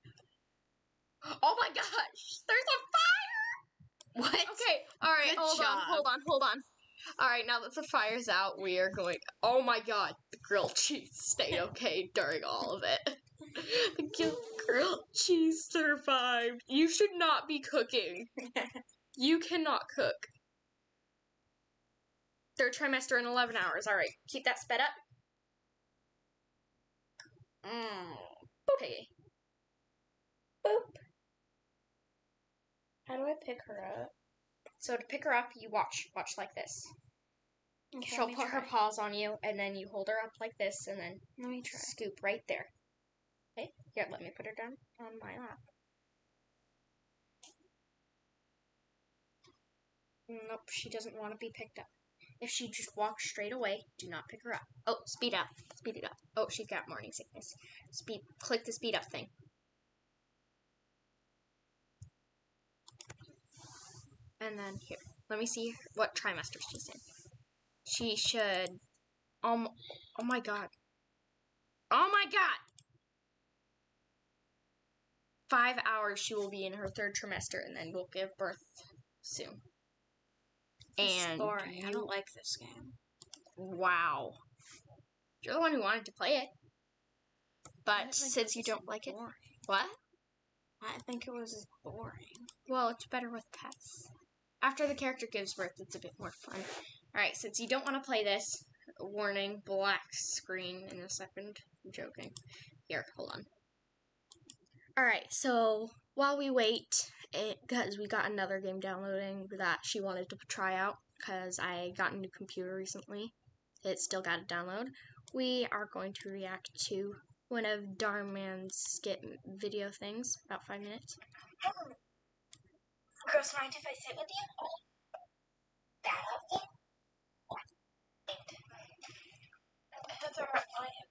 Oh my gosh! There's a fire. What? Okay. All right. Good hold job. on. Hold on. Hold on. All right. Now that the fire's out, we are going. Oh my god! The grilled cheese stayed okay during all of it. The grilled cheese survived. You should not be cooking. You cannot cook. Third trimester in 11 hours. All right. Keep that sped up. Mm. Okay. Boop. How do I pick her up? So to pick her up, you watch. Watch like this. Okay, She'll put her paws on you, and then you hold her up like this, and then Let me try. scoop right there. Okay, here, let me put her down on my lap. Nope, she doesn't want to be picked up. If she just walks straight away, do not pick her up. Oh, speed up. Speed it up. Oh, she's got morning sickness. Speed. Click the speed up thing. And then here, let me see what trimester she's in. She should. Um. Oh my god. Oh my god. Five hours she will be in her third trimester, and then we'll give birth soon. This And boring. I don't like this game. Wow. You're the one who wanted to play it. But since you don't like it, what? I think it was boring. Well, it's better with pets. After the character gives birth, it's a bit more fun. Alright, since you don't want to play this, warning, black screen in a second. I'm joking. Here, hold on. Alright, so while we wait, because we got another game downloading that she wanted to try out, because I got a new computer recently, it still got to download, we are going to react to one of Dhar Mann's skit video things, about five minutes. Girls, mind if I sit with you? That outfit? That's all right. I am.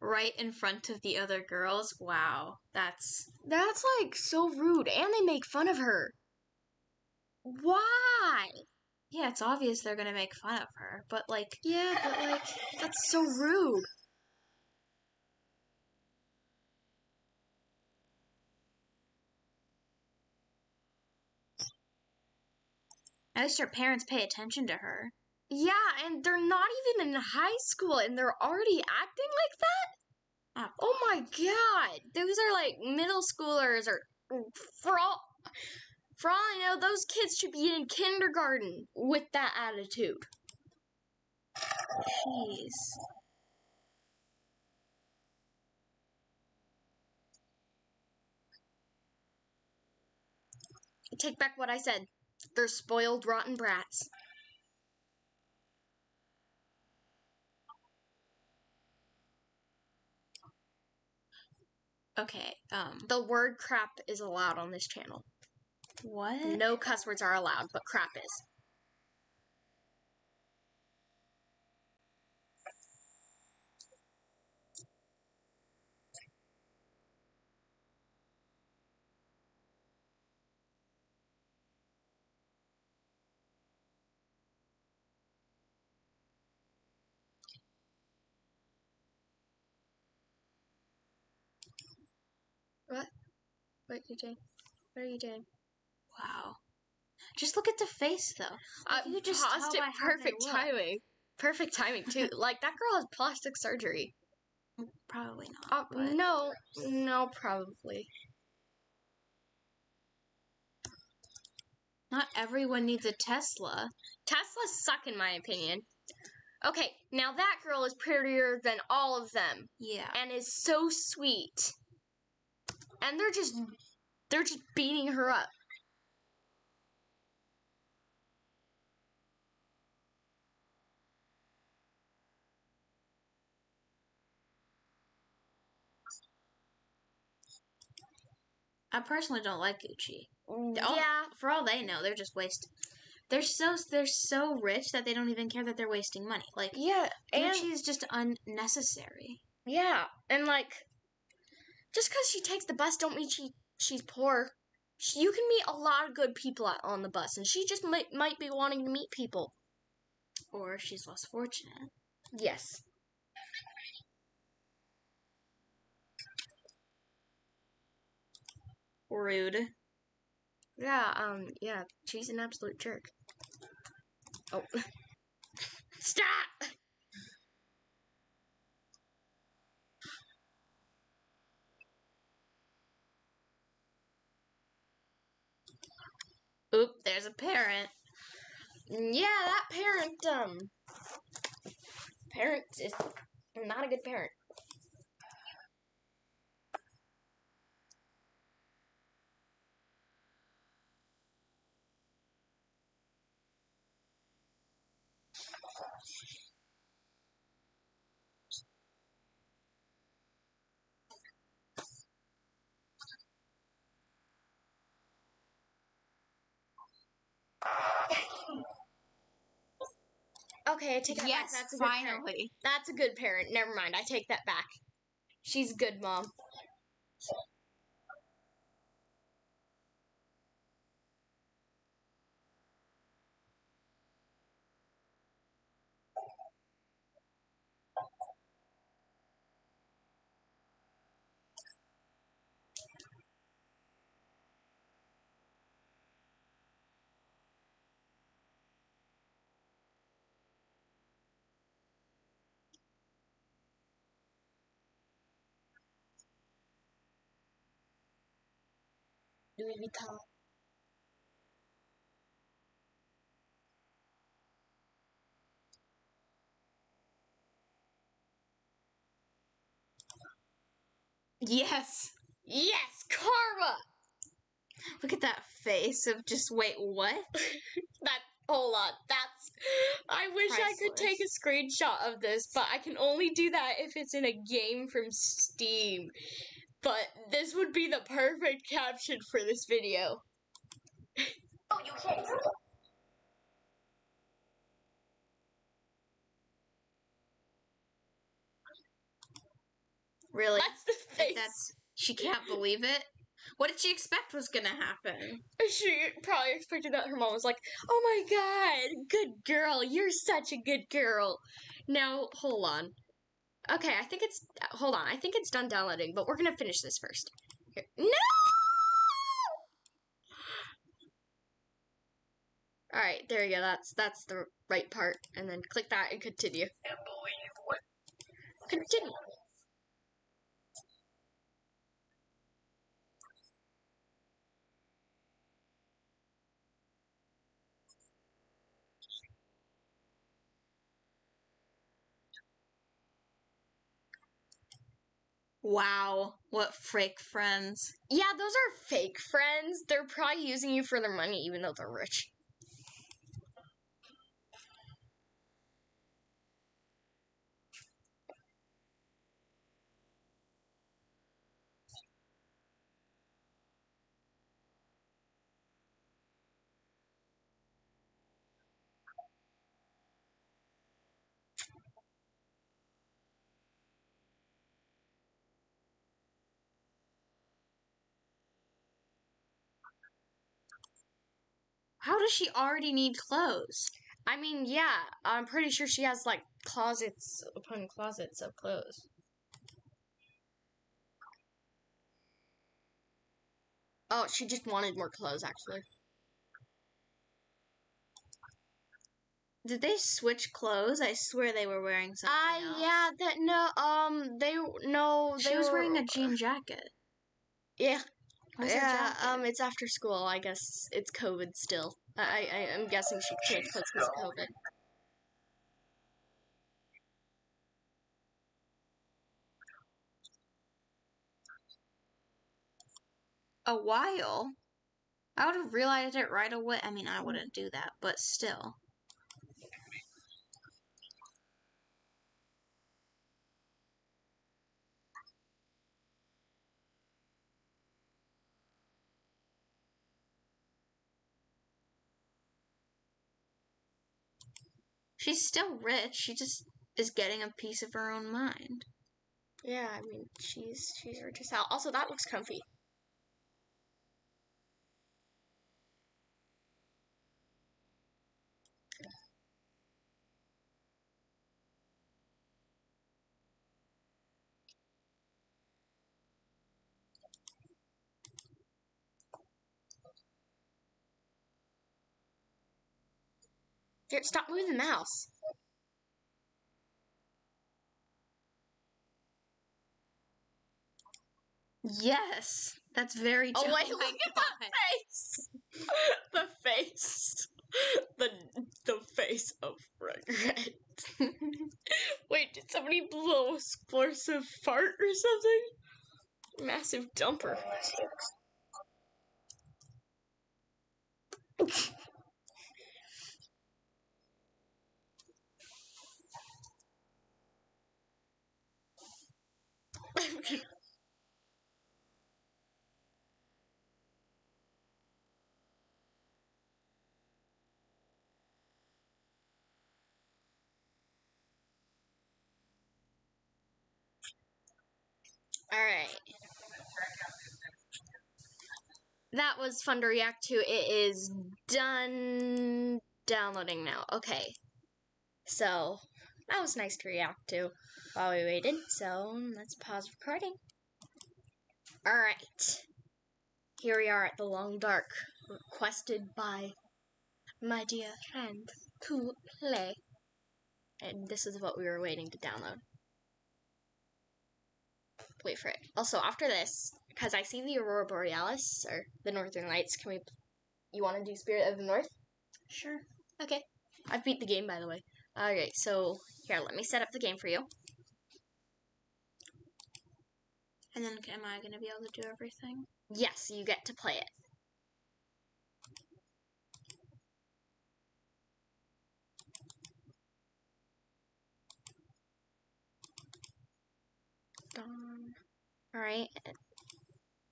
Right in front of the other girls. Wow, that's That's like so rude, and they make fun of her. Why? yeah. It's obvious they're gonna make fun of her, but like, Yeah, but like that's so rude. Least her parents pay attention to her. Yeah, and they're not even in high school, and they're already acting like that. Oh, Oh my god, those are like middle schoolers, or for all for all I know, those kids should be in kindergarten with that attitude. Jeez. take back what I said. They're spoiled, rotten brats. Okay. Um. The word crap is allowed on this channel. What? No cuss words are allowed, but crap is. What? What are you doing? What are you doing? Wow. Just look at the face, though. I you just paused it by how they perfect timing. Perfect timing too. like that girl has plastic surgery. Probably not. Uh, but no, no, probably. Not everyone needs a Tesla. Teslas suck in my opinion. Okay, now that girl is prettier than all of them Yeah. and is so sweet. And they're just they're just beating her up. I personally don't like Gucci. Mm, all- Yeah, For all they know, they're just wasting. They're so they're so rich that they don't even care that they're wasting money. Like yeah, and Gucci is just unnecessary. yeah, and like just because she takes the bus don't mean she she's poor. She, you can meet a lot of good people on the bus, and she just might might be wanting to meet people. Or she's less fortunate. Yes. Rude. Yeah, um, yeah, she's an absolute jerk. Oh. Stop! Oop, there's a parent. Yeah, that parent, um, parent is not a good parent. Okay, I take that yes, back. That's a finally. That's a good parent. Never mind. I take that back. She's good mom. Louis Vuitton. Yes. Yes, karma. Look at that face of just wait, what? That hold on. That's. I wish I could take a screenshot of this, but I can only do that if it's in a game from Steam. But this would be the perfect caption for this video. Oh, you can't. Really? That's the face. That's she can't believe it. What did she expect was gonna happen? She probably expected that her mom was like, "Oh my god, good girl, you're such a good girl." Now, hold on. Okay, I think it's hold on. I think it's done downloading, but we're gonna finish this first. Here. No. All right, there you go. That's that's the right part, and then click that and continue. Continue. Wow, what fake friends. Yeah, those are fake friends. They're probably using you for their money, even though they're rich. Does she already need clothes? I mean, yeah, I'm pretty sure she has like closets upon closets of clothes. Oh, she just wanted more clothes, actually. Did they switch clothes? I swear they were wearing something Ah, yeah, that no, um, they no, they She was wearing a jean jacket. Yeah, Where's yeah. jacket? Um, it's after school. I guess it's COVID still. I, I, I'm guessing she changed clothes because of COVID. a while. I would have realized it right away. I mean, I wouldn't do that, but still. She's still rich. She just is getting a piece of her own mind. Yeah, I mean, she's she's rich as hell. Also, that looks comfy. Stop moving the mouse. Yes, that's very. Oh, true. wait, look at that face! the face. The the face of regret. Wait, did somebody blow a explosive fart or something? Massive dumper. Alright. That was fun to react to. It is done downloading now. Okay. So, that was nice to react to while we waited. So, let's pause recording. Alright. Here we are at the Long Dark, requested by my dear friend to play. And this is what we were waiting to download wait for it. Also, after this, because I see the Aurora Borealis or the Northern Lights, can we? You want to do Spirit of the North? Sure. Okay. I've beat the game, by the way. Alright, so here, let me set up the game for you. And then, am I going to be able to do everything? Yes, you get to play it. Dawn. All right.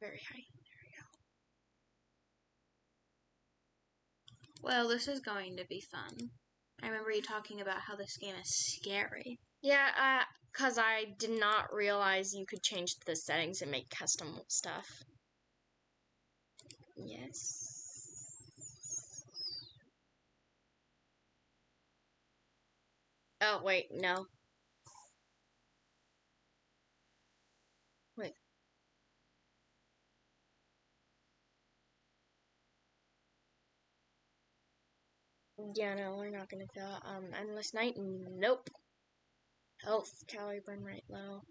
Very high. There we go. Well, this is going to be fun. I remember you talking about how this game is scary. Yeah, uh, cause I did not realize you could change the settings and make custom stuff. Yes. Oh wait, no. Wait. Yeah, no, we're not gonna that. Um, endless night. Nope. Health calorie burn rate low.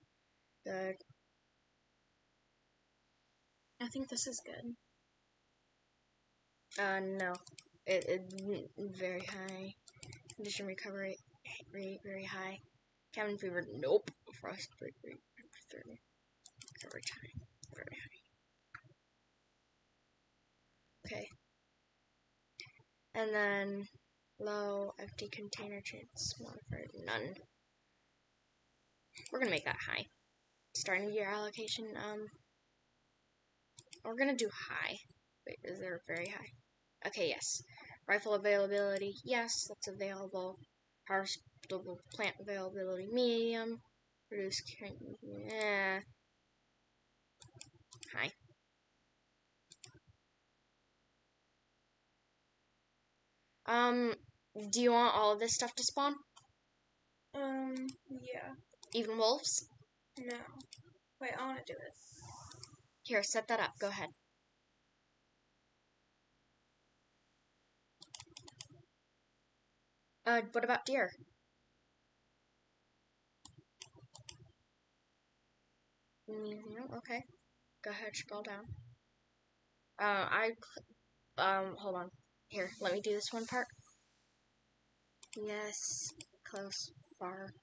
Good. I think this is good. Uh, no. It, it very high. Condition recovery rate very high. Cabin fever. Nope. Frostbite rate thirty. Every time. Very high. Okay. And then low empty container chance modifier none. We're gonna make that high. Starting year allocation, um we're gonna do high. Wait, is there very high? Okay, yes. Rifle availability, yes, that's available. Harvestable plant availability, medium. Reduce, yeah. High. Um, do you want all of this stuff to spawn? Um, yeah. Even wolves? No. Wait, I want to do this. Here, set that up. Go ahead. Uh, what about deer? Mhm, okay. Go ahead, scroll down. Uh, I, um, hold on. Here, let me do this one part. Yes, close, far,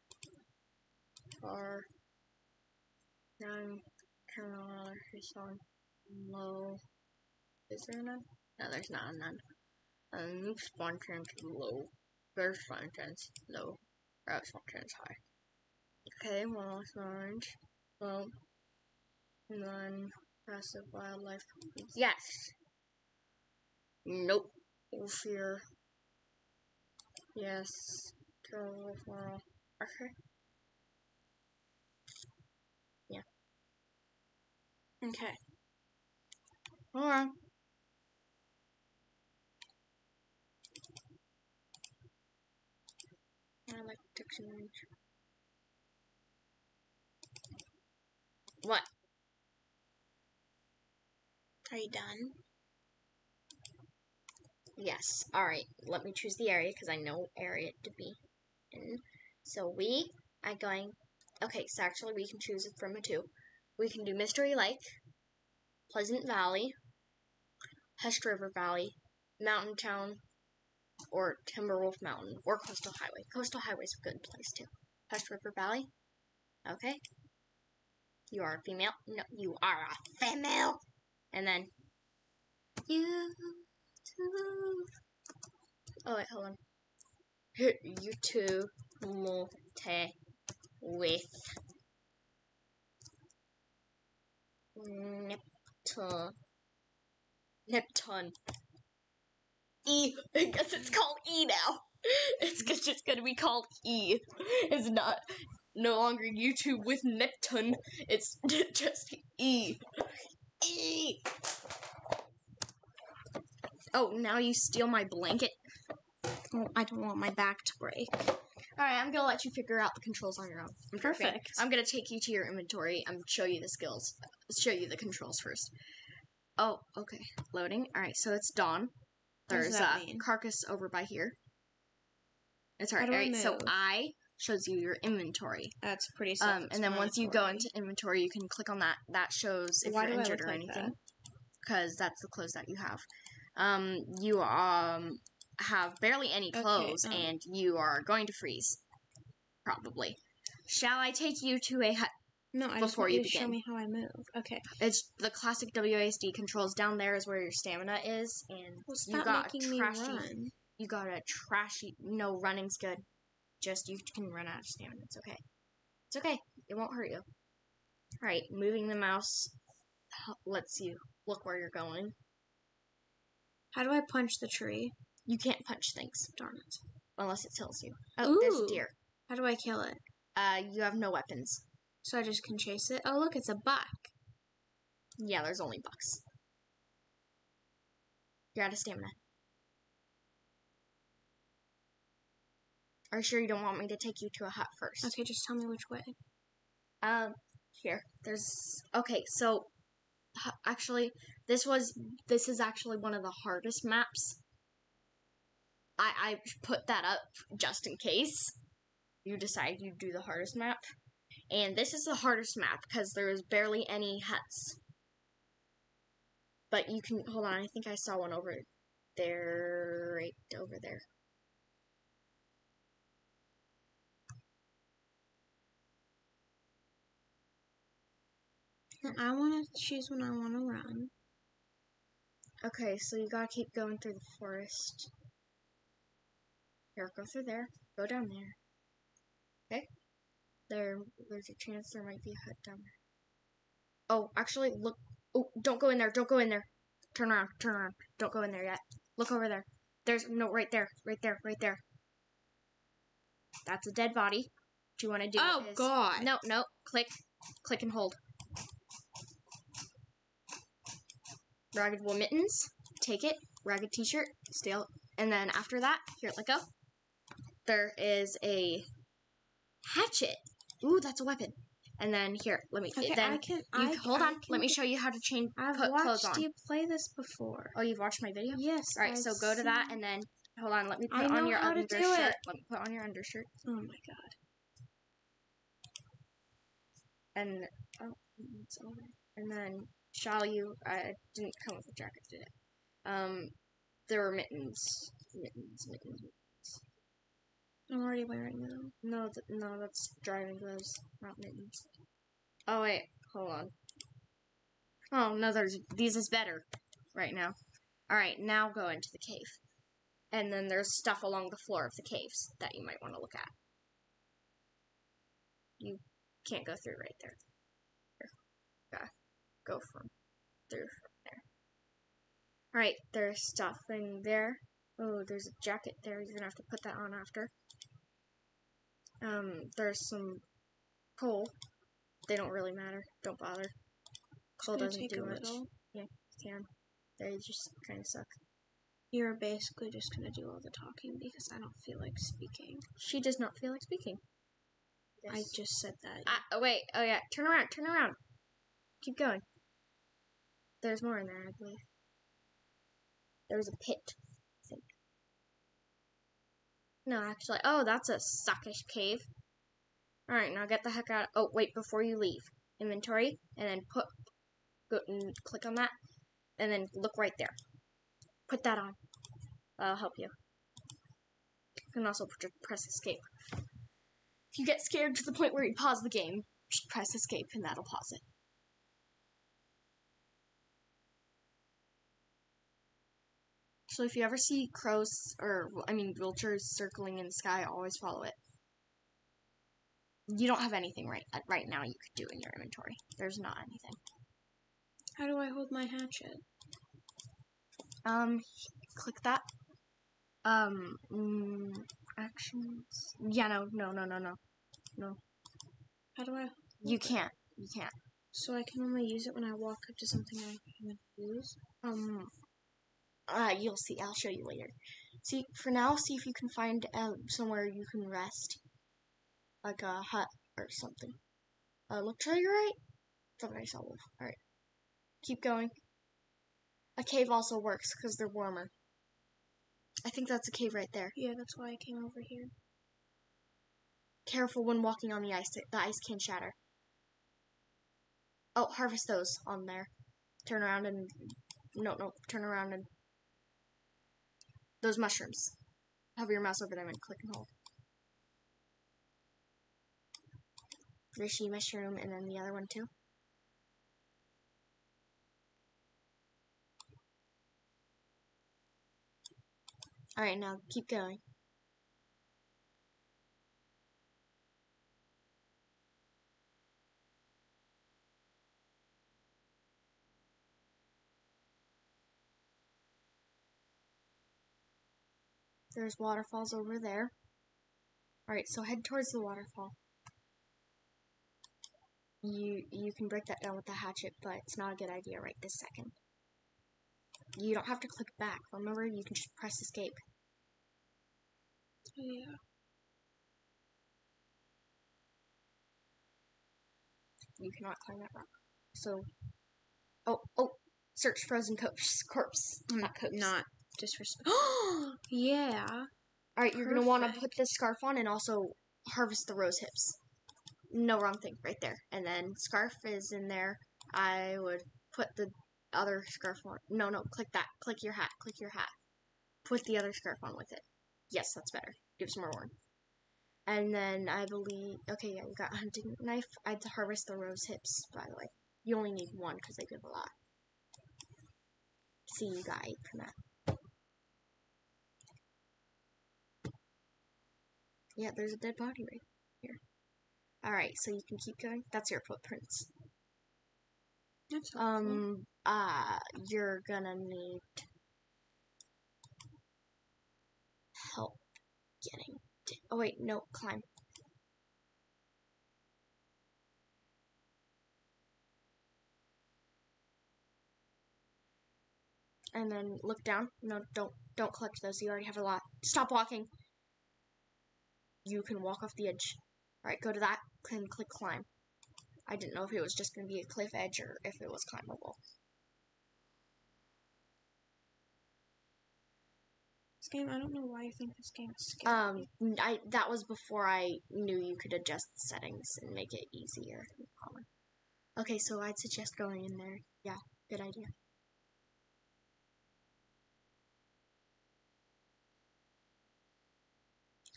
far. None, color, on low. Is there none? No, there's not a none. Um, spawn chance low. There's spawn chance low. Route spawn chance high. Okay, well, orange. Well, none. Passive wildlife. Yes! Nope. Fear. Yes. Terrible floral. Okay. Yeah. Okay. Hold. I like protection range. What? Are you done? Yes. Alright, let me choose the area because I know area to be in. So we are going. Okay, so actually we can choose from a two. We can do Mystery Lake, Pleasant Valley, Hushed River Valley, Mountain Town, or Timberwolf Mountain, or Coastal Highway. Coastal Highway's a good place too. Hushed River Valley. Okay. You are a female. No, you are a female. And then you two. Oh wait, hold on. You two multi with Neptune. Neptune. E. I guess it's called E now. It's just gonna be called E. It's not no longer YouTube with Neptune. It's just E. E. Oh, now you steal my blanket. Oh, I don't want my back to break. All right, I'm gonna let you figure out the controls on your own. I'm perfect. Perfect. I'm gonna take you to your inventory. I'm show you the skills. Show you the controls first. Oh, okay. Loading. All right, so it's dawn. There's a mean? carcass over by here. It's How alright. do Alright, so? I shows you your inventory. That's pretty Um, and then once you go into inventory, you can click on that. That shows if Why you're injured or like anything, because that's the clothes that you have. Um, you um have barely any Okay, clothes, um. and you are going to freeze, probably. Shall I take you to a hut? No, I just before want you you to show me how I move. Okay. It's the classic WASD controls. Down there is where your stamina is, and Well, you got trashy. You got a trashy. No, running's good. Just you can run out of stamina. It's okay. It's okay. It won't hurt you. All right, moving the mouse lets you look where you're going. How do I punch the tree? You can't punch things Darn it. unless it kills you. Oh, there's a deer. How do I kill it? Uh, you have no weapons. So I just can chase it? Oh, look, it's a buck. Yeah, there's only bucks. You're out of stamina. Are you sure you don't want me to take you to a hut first? Okay, just tell me which way. Um, here. There's okay. So, actually, this was mm-hmm. this is actually one of the hardest maps. I I put that up just in case you decide you do the hardest map, and this is the hardest map because there is barely any huts. But you can hold on. I think I saw one over there, right over there. I want to choose when I want to run. Okay, so you gotta keep going through the forest. Here, go through there. Go down there. Okay? There, there's a chance there might be a hut down there. Oh, actually, look. Oh, don't go in there. Don't go in there. Turn around. Turn around. Don't go in there yet. Look over there. There's no right there. Right there. Right there. That's a dead body. What you want to do? Oh, God. No, no. Click, click and hold. Ragged wool mittens. Take it. Ragged t-shirt. Stale. And then after that, here, let go. There is a hatchet. Ooh, that's a weapon. And then here, let me. Okay, then I can. you I, hold I on. can Let me show you how to change. I've put clothes watched on. you play this before. Oh, you've watched my video. Yes. All right, I've so go to that and then hold on. Let me put I on your how to do undershirt. Let me put on your undershirt. Oh my god. and oh, it's over. And then shall you? I didn't come with a jacket, did it? Um, there were mittens, mittens, mittens. I'm already wearing them. No, th- no, that's driving gloves, not mittens. Oh wait, hold on. Oh no, there's these is better right now. All right, now go into the cave, and then there's stuff along the floor of the caves that you might want to look at. You can't go through right there. Go from through from there. All right, there's stuff in there. Oh, there's a jacket there. You're gonna have to put that on after. Um, there's some coal. They don't really matter. Don't bother. Coal doesn't do much. little. Yeah, can. They just kind of suck. You're basically just gonna do all the talking because I don't feel like speaking. She does not feel like speaking. I just said that. Ah, oh, wait. Oh, yeah. Turn around. Turn around. Keep going. There's more in there, I believe. There's a pit. I think. No, actually. Oh, that's a suckish cave. Alright, now get the heck out. Oh, wait. Before you leave. Inventory. And then put. Go and click on that. And then look right there. Put that on. That'll help you. You can also press escape. If you get scared to the point where you pause the game, just press escape and that'll pause it. So if you ever see crows, or I mean vultures circling in the sky, always follow it. You don't have anything right uh, right now you could do in your inventory. There's not anything. How do I hold my hatchet? Um, click that. Um, mm, actions. Yeah, no, no, no, no, no. How do I? You can't. You can't. So I can only use it when I walk up to something I can use. Um, uh, you'll see. I'll show you later. See, for now, see if you can find uh, somewhere you can rest, like a hut or something. Uh, look to your right. It's a nice olive. All right, keep going. A cave also works because they're warmer. I think that's a cave right there. Yeah, that's why I came over here. Careful when walking on the ice. The ice can shatter. Oh, harvest those on there. Turn around and no, no, turn around and those mushrooms. Hover your mouse over them and click and hold. Fishy mushroom and then the other one too. Alright, now keep going. There's waterfalls over there. Alright, so head towards the waterfall. You you can break that down with the hatchet, but it's not a good idea right this second. You don't have to click back. Remember, you can just press escape. Yeah. You cannot climb that rock. So, oh oh, search frozen corpse. Corpse, not corpse. Not disrespect. yeah. All right, you're gonna want to put this scarf on and also harvest the rose hips. No wrong thing, right there. And then scarf is in there. I would put the other scarf on. No, no, click that. Click your hat. Click your hat. Put the other scarf on with it. Yes, that's better. Give Gives more warmth. And then I believe. Okay, yeah, you got hunting knife. I'd harvest the rose hips, by the way. You only need one because they give a lot. See, you got eight from that. Yeah, there's a dead body right here. Alright, so you can keep going. That's your footprints. That's. Um, uh, you're gonna need help getting. Oh wait, no, climb. And then look down. No, don't don't collect those. You already have a lot. Stop walking. You can walk off the edge. All right, go to that. and click climb. I didn't know if it was just going to be a cliff edge or if it was climbable. this game, I don't know why you think this game is scary. Um, I that was before I knew you could adjust the settings and make it easier. Okay, so I'd suggest going in there. Yeah, good idea.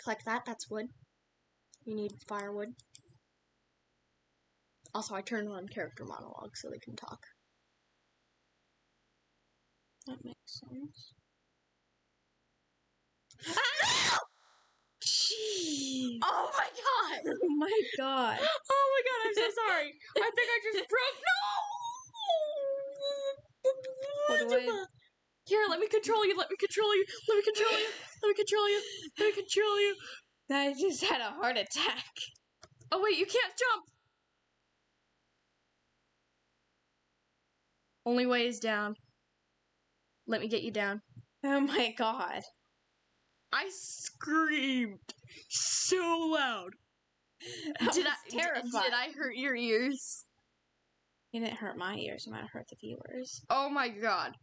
Collect that. That's wood. You need firewood. Also, I turned on character monologue so they can talk. that makes sense. Ah, Jeez. Oh my god! Oh my god. Oh my god, I'm so sorry. I think I just broke. No! What do I- Here, let me control you. Let me control you. Let me control you. Let me control you. Let me control you. I just had a heart attack. Oh wait, you can't jump. Only way is down. Let me get you down. Oh my god. I screamed so loud. That did I terrifying. Did I hurt your ears? It didn't hurt my ears. It might have hurt the viewers. Oh my god.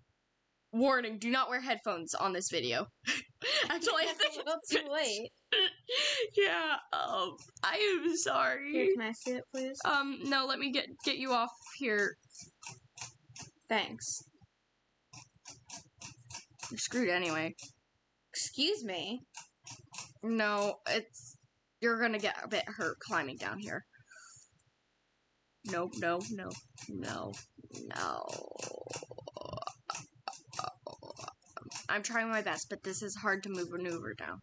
Warning, do not wear headphones on this video. Actually, I think a little too late. yeah, um, I am Here, sorry. can I see it, please? Um, no, let me get get you off here. Thanks. You're screwed anyway. Excuse me. No, it's you're gonna get a bit hurt climbing down here. No, no, no, no, no. I'm trying my best, but this is hard to move maneuver down.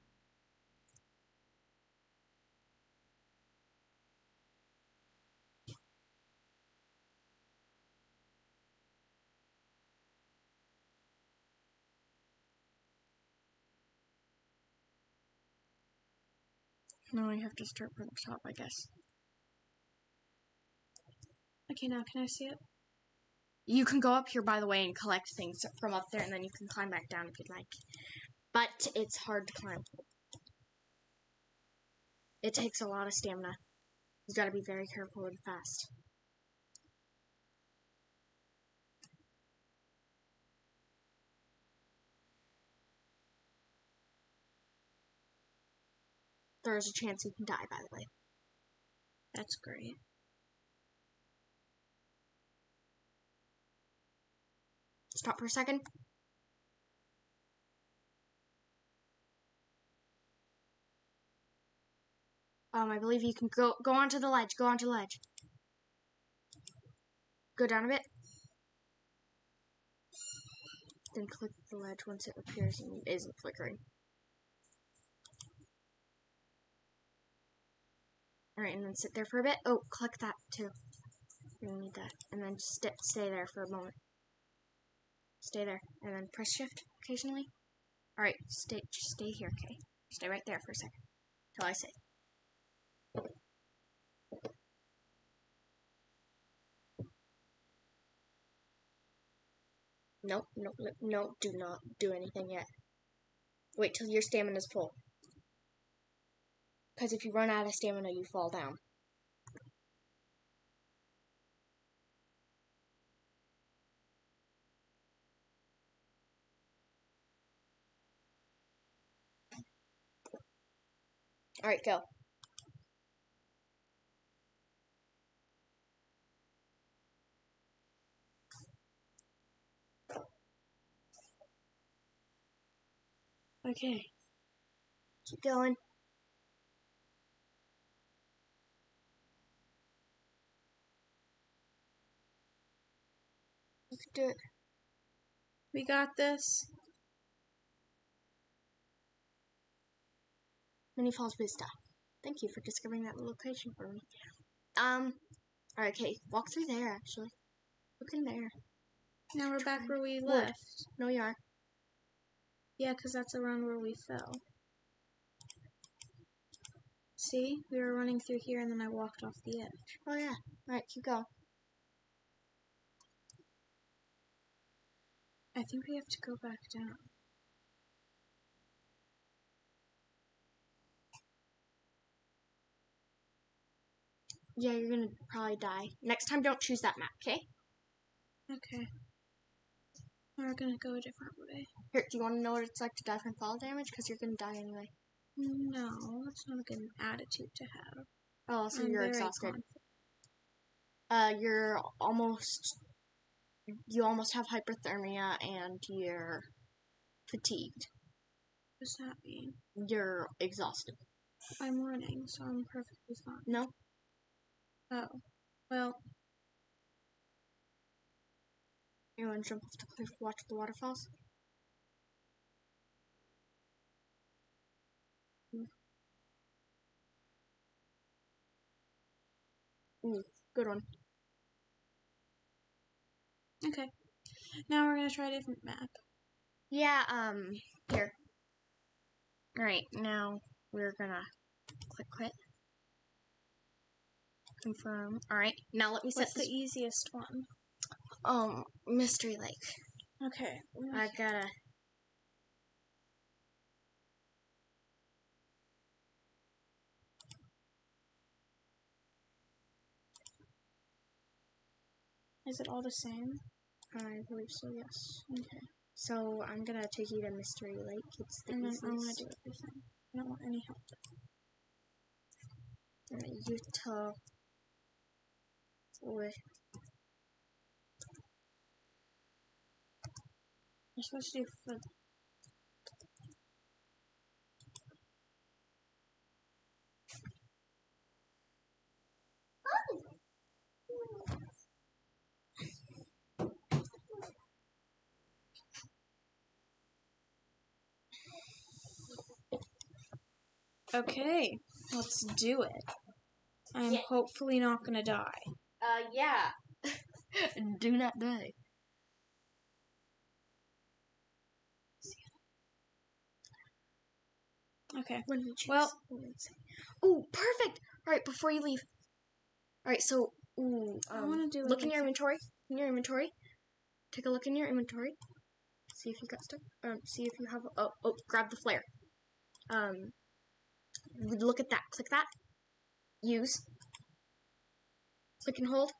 Now I have to start from the top, I guess. Okay, now can I see it? You can go up here, by the way, and collect things from up there, and then you can climb back down if you'd like. But it's hard to climb. It takes a lot of stamina. You've got to be very careful and fast. There is a chance you can die, by the way. That's great. Stop for a second. Um, I believe you can go go onto the ledge. Go onto the ledge. Go down a bit. Then click the ledge once it appears and isn't flickering. Alright, and then sit there for a bit. Oh, click that too. You're gonna need that. And then just st- stay there for a moment. Stay there, and then press shift occasionally. Alright, stay just stay here, okay? Stay right there for a second. Till I say. Nope, nope, nope, no, do not do anything yet. Wait till your stamina's full. Because if you run out of stamina, you fall down. Alright, go. Okay. Keep going. can do it. We got this. Mini Falls Vista. Thank you for discovering that location for me. Um, alright, okay, walk through there actually. Look in there. Now we're back where we Wood. left. No, you are. Yeah, because that's around where we fell. See? We were running through here and then I walked off the edge. Oh yeah. Alright, keep going. I think we have to go back down. Yeah, you're gonna probably die. Next time, don't choose that map, okay? Okay. We're gonna go a different way. Here, do you want to know what it's like to die from fall damage? Because you're gonna die anyway. No, that's not a good attitude to have. Oh, so I'm you're exhausted. confident. Uh, you're almost. You almost have hyperthermia and you're fatigued. What does that mean? You're exhausted. I'm running, so I'm perfectly fine. No? Oh. Well, You want to jump off the cliff, watch the waterfalls? Ooh, good one. okay. Now we're gonna try a different map. Yeah, um, here. Alright, now we're gonna click quit. Confirm. Alright, now let me set What's the easiest one? um, Mystery Lake. Okay. I gotta. Is it all the same? I believe so, yes. Okay. So I'm gonna take you to Mystery Lake. It's the And easiest. I want to do everything. I don't want any help. Utah. Wait. You're supposed to do for Okay, let's do it. I'm Yeah. hopefully not gonna die. Uh, yeah. Do not die. Okay. When we choose. Well- ooh, perfect. All right, before you leave. All right, so ooh, I um, wanna do look in your everything. inventory. In your inventory, take a look in your inventory. See if you got stuff. Um, see if you have. Oh, oh, grab the flare. Um, look at that. Click that. Use. Click and hold.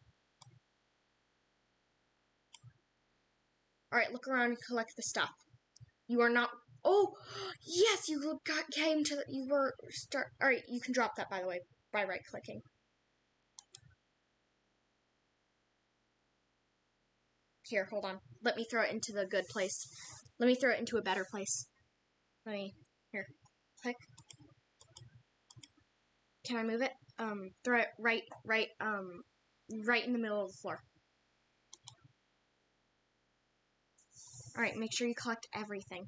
All right, look around and collect the stuff. You are not. Oh, yes, you got came to. You were start. All right, you can drop that by the way by right clicking. Here, hold on. Let me throw it into the good place. Let me throw it into a better place. Let me here. Click. Can I move it? Um, throw it right, right, um, right in the middle of the floor. All right, make sure you collect everything.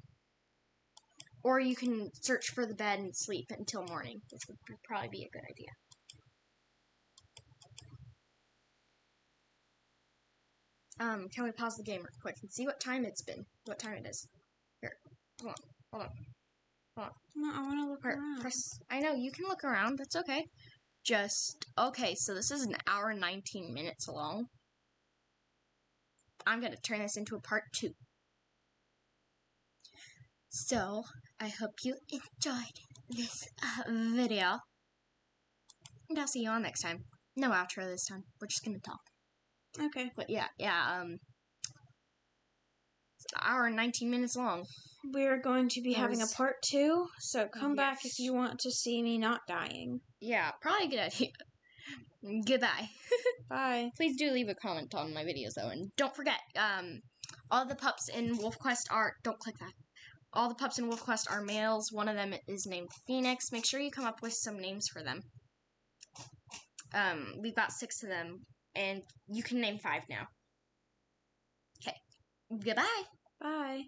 Or you can search for the bed and sleep until morning, which would probably be a good idea. Um, can we pause the game real quick and see what time it's been? What time it is? Here, hold on, hold on. hold No, I want to look Alright, around. press. I know you can look around. That's okay. Just okay. So this is an hour and nineteen minutes long. I'm gonna turn this into a part two. So I hope you enjoyed this uh, video, and I'll see you all next time. No outro this time. We're just gonna talk. Okay. But yeah, yeah. Um, an hour and nineteen minutes long. We're going to be having a part two, so come back if you want to see me not dying. Yeah, probably a good idea. Goodbye. Bye. Please do leave a comment on my videos though, and don't forget, um, all the pups in Wolf Quest are don't click that. All the pups in Wolf Quest are males. One of them is named Phoenix. Make sure you come up with some names for them. Um, we've got six of them, and you can name five now. Okay. Goodbye. Bye.